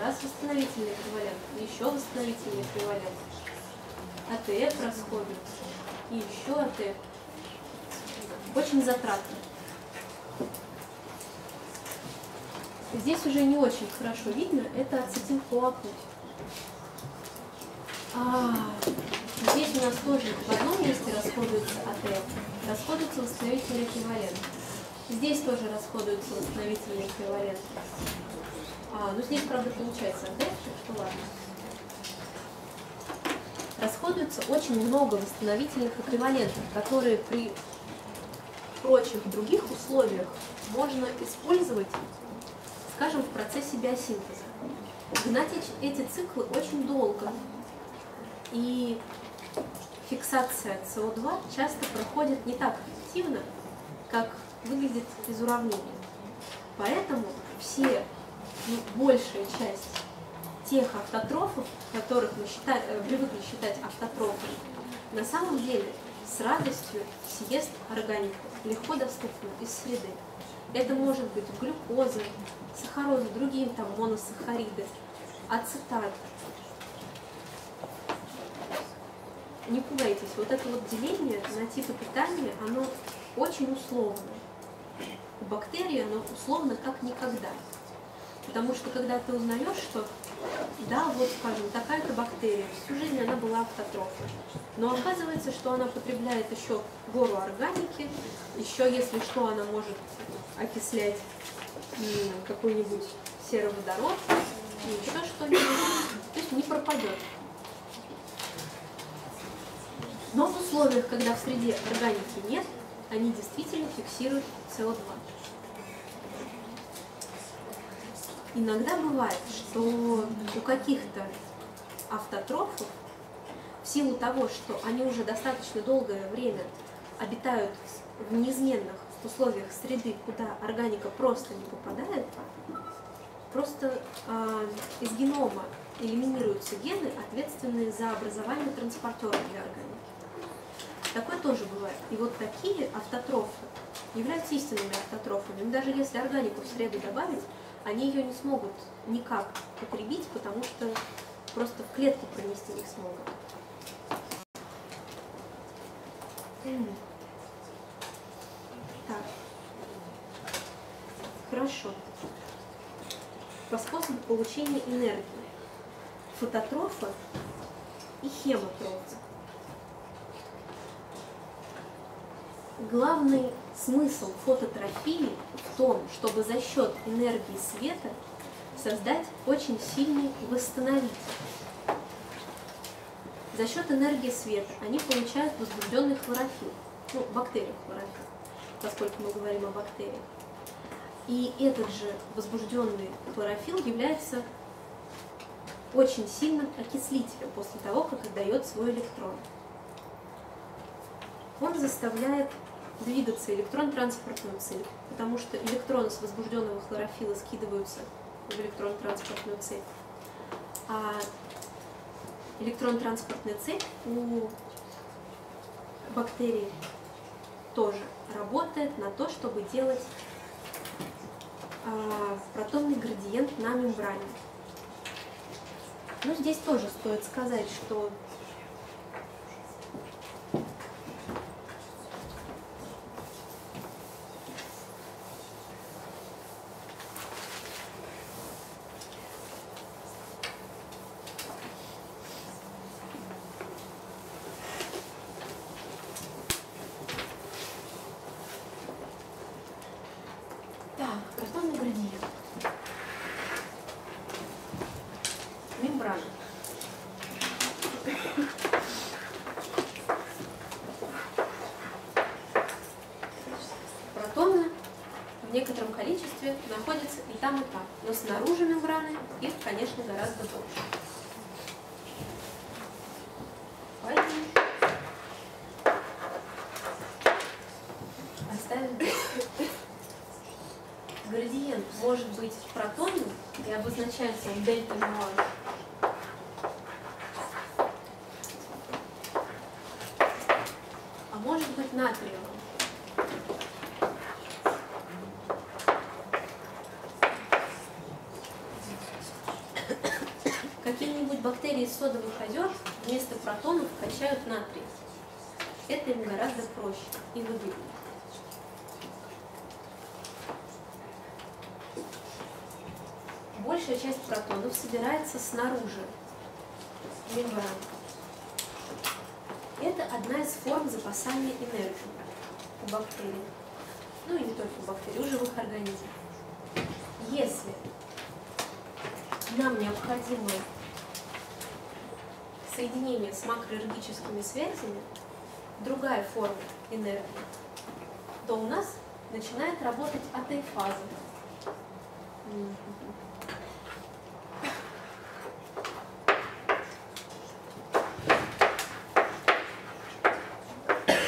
раз восстановительный эквивалент, еще восстановительный эквивалент. АТФ расходуется, и еще АТФ. Очень затратно. Здесь уже не очень хорошо видно, это ацетил-КоА путь. А, здесь у нас тоже в одном месте расходуется АТФ, расходуется восстановительный эквивалент. Здесь тоже расходуется восстановительный эквивалент. А, ну здесь, правда, получается так что ладно. Расходуется очень много восстановительных эквивалентов, которые при прочих других условиях можно использовать, скажем, в процессе биосинтеза. Гнать эти циклы очень долго, и фиксация СО2 часто проходит не так эффективно, как выглядит из уравнения. Поэтому все, ну, большая часть тех автотрофов, которых мы считаем, э, привыкли считать автотрофами, на самом деле с радостью съест органику, легко доступно из среды. Это может быть глюкоза, сахароза, другие там моносахариды, ацетат. Не пугайтесь, вот это вот деление на типы питания, оно очень условное. У бактерий оно условно как никогда. Потому что когда ты узнаешь, что да, вот скажем, такая-то бактерия, всю жизнь она была автотрофной, но оказывается, что она потребляет еще гору органики, еще, если что, она может окислять какой-нибудь сероводород и еще что-нибудь, то есть не пропадет. Но в условиях, когда в среде органики нет, они действительно фиксируют СО2. Иногда бывает, что у каких-то автотрофов, в силу того, что они уже достаточно долгое время обитают в неизменных условиях среды, куда органика просто не попадает, просто э, из генома элиминируются гены, ответственные за образование транспортеров для органики. Такое тоже бывает. И вот такие автотрофы являются истинными автотрофами. даже если органику в среду добавить, они ее не смогут никак потребить, потому что просто в клетку пронести не смогут. Так. Хорошо. По способу получения энергии. Фототрофа и хемотрофа. Главный смысл фототрофии в том, чтобы за счет энергии света создать очень сильный восстановитель. За счет энергии света они получают возбужденный хлорофилл, ну, бактерию хлорофилл, поскольку мы говорим о бактериях. И этот же возбужденный хлорофилл является очень сильным окислителем после того, как отдает свой электрон. Он заставляет двигаться электрон-транспортную цепь, потому что электроны с возбужденного хлорофила скидываются в электрон-транспортную цепь. А электрон-транспортная цепь у бактерий тоже работает на то, чтобы делать а, протонный градиент на мембране. Ну, здесь тоже стоит сказать, что Так, картонный градиент. Мембрана. Протоны в некотором количестве находятся и там, и там. Но снаружи мембраны их, конечно, гораздо больше. Поэтому оставим градиент может быть протонным и он дельта муаж. А может быть натриевым. Какие-нибудь бактерии из содовых озер вместо протонов качают натрий. Это им гораздо проще и выгоднее. Большая часть протонов собирается снаружи. Это одна из форм запасания энергии у бактерий. Ну и не только у бактерий, у живых организмов. Если нам необходимо соединение с макроэнергическими связями, другая форма энергии, то у нас начинает работать атеифаза.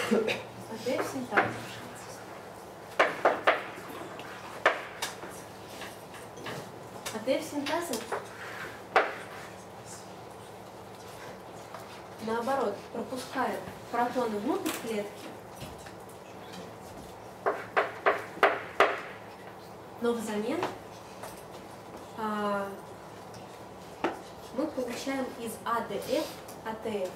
Опять синтаз. АТФ синтаза наоборот пропускает протоны внутрь клетки, но взамен а, мы получаем из АДФ АТФ.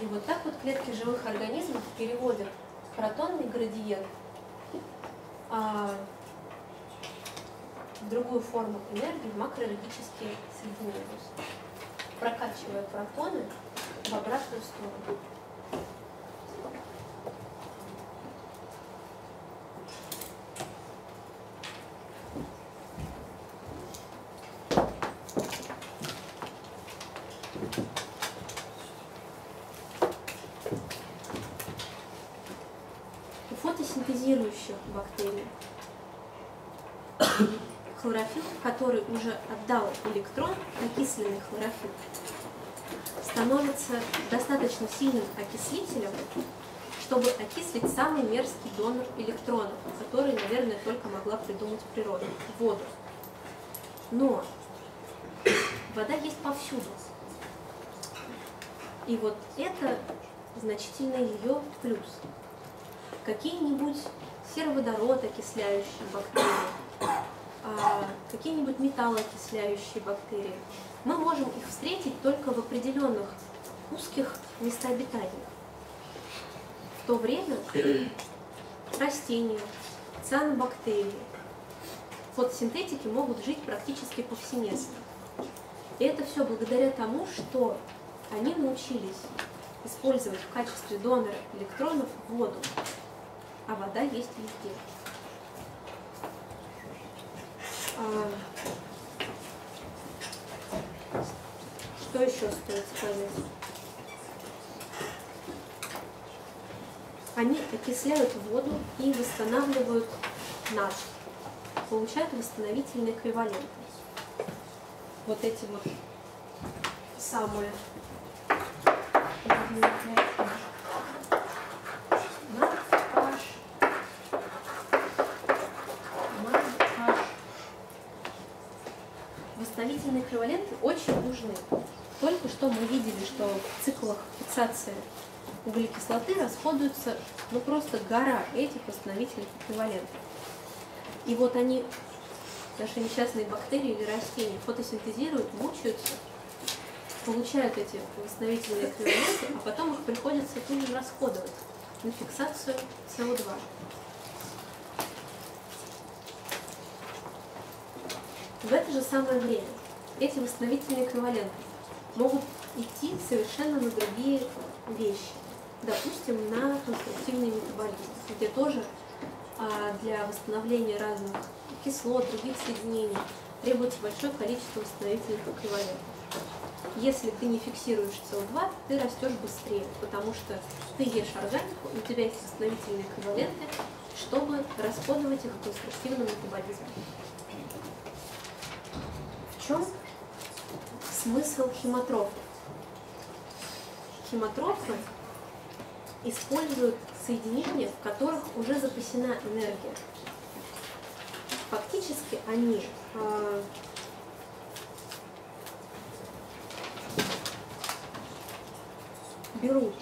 И вот так вот клетки живых организмов переводят градиент а, в другую форму энергии в макроэнергические соединения, прокачивая протоны в обратную сторону. У фотосинтезирующих бактерий хлорофилл, который уже отдал электрон, окисленный хлорофилл, становится достаточно сильным окислителем, чтобы окислить самый мерзкий донор электронов, который, наверное, только могла придумать природа – воду. Но вода есть повсюду. И вот это значительный ее плюс. Какие-нибудь сероводород окисляющие бактерии, какие-нибудь металлоокисляющие бактерии. Мы можем их встретить только в определенных узких местообитаниях. В то время [CLEARS THROAT] растения, цианобактерии, фотосинтетики могут жить практически повсеместно. И это все благодаря тому, что они научились использовать в качестве донора электронов воду, а вода есть везде. А, Что еще стоит сказать? Они окисляют воду и восстанавливают натрий. Получают восстановительный эквивалент. Вот эти вот самые эквиваленты очень нужны. Только что мы видели, что в циклах фиксации углекислоты расходуется ну просто гора этих восстановительных эквивалентов. И вот они, наши несчастные бактерии или растения, фотосинтезируют, мучаются, получают эти восстановительные эквиваленты, а потом их приходится тут же расходовать на фиксацию СО2. В это же самое время эти восстановительные эквиваленты могут идти совершенно на другие вещи. Допустим, на конструктивный метаболизм, где тоже а, для восстановления разных кислот, других соединений требуется большое количество восстановительных эквивалентов. Если ты не фиксируешь СО2, ты растешь быстрее, потому что ты ешь органику, у тебя есть восстановительные эквиваленты, чтобы расходовать их в конструктивном метаболизме. В чем смысл химатрофов? Химатрофы используют соединения, в которых уже запасена энергия. Фактически они э, берут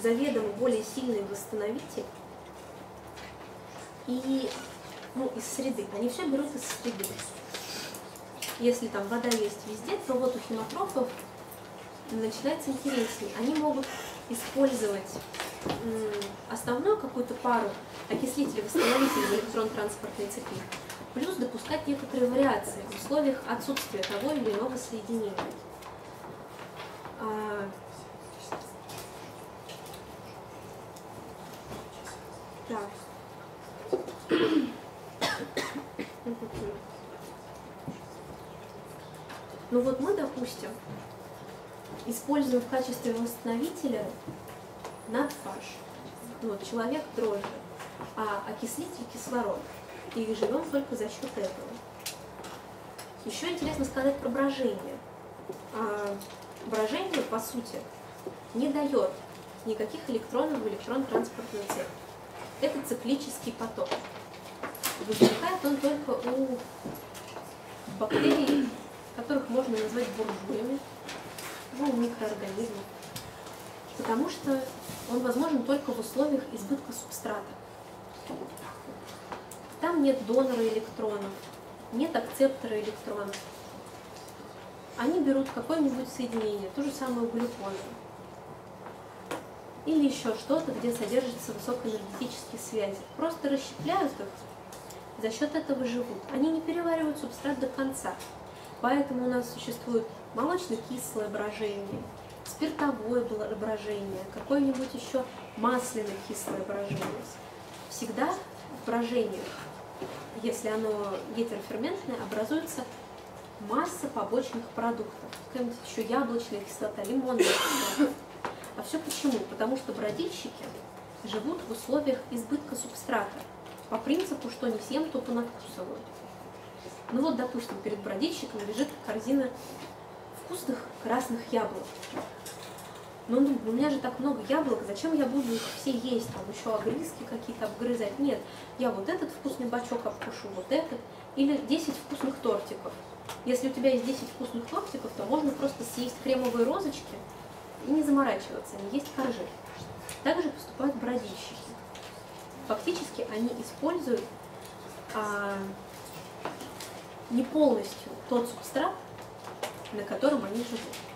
заведомо более сильный восстановитель и ну, из среды. Они все берут из среды. Если там вода есть везде, то вот у химотрофов начинается интереснее. Они могут использовать основную какую-то пару окислителей, восстановителей в электрон-транспортной цепи, плюс допускать некоторые вариации в условиях отсутствия того или иного соединения. А, Так. Ну вот мы, допустим, используем в качестве восстановителя надфаш. Ну, вот человек дрожжи, а окислитель кислород. И живем только за счет этого. Еще интересно сказать про брожение. А, брожение, по сути, не дает никаких электронов в электрон-транспортную цепь. Это циклический поток. Возникает он только у бактерий, которых можно назвать буржуями, ну, микроорганизмов. Потому что он возможен только в условиях избытка субстрата. Там нет донора электронов, нет акцептора электронов. Они берут какое-нибудь соединение, ту же самую глюкозу, или еще что-то, где содержатся высокоэнергетические связи. Просто расщепляют их, за счет этого живут. Они не переваривают субстрат до конца. Поэтому у нас существует молочно-кислое брожение, спиртовое брожение, какое-нибудь еще масляно-кислое брожение. Всегда в брожениях, если оно гетероферментное, образуется масса побочных продуктов. Какая-нибудь еще яблочная кислота, лимонная кислота. А все почему? Потому что бродильщики живут в условиях избытка субстрата. По принципу, что не съем, то понадкусывают. Ну вот, допустим, перед бродильщиком лежит корзина вкусных красных яблок. Ну, ну, у меня же так много яблок, зачем я буду их все есть, там еще огрызки какие-то обгрызать? Нет, я вот этот вкусный бачок обкушу, вот этот, или 10 вкусных тортиков. Если у тебя есть 10 вкусных тортиков, то можно просто съесть кремовые розочки, и не заморачиваться, не есть коржи. Также поступают бродильщики. Фактически они используют а, не полностью тот субстрат, на котором они живут.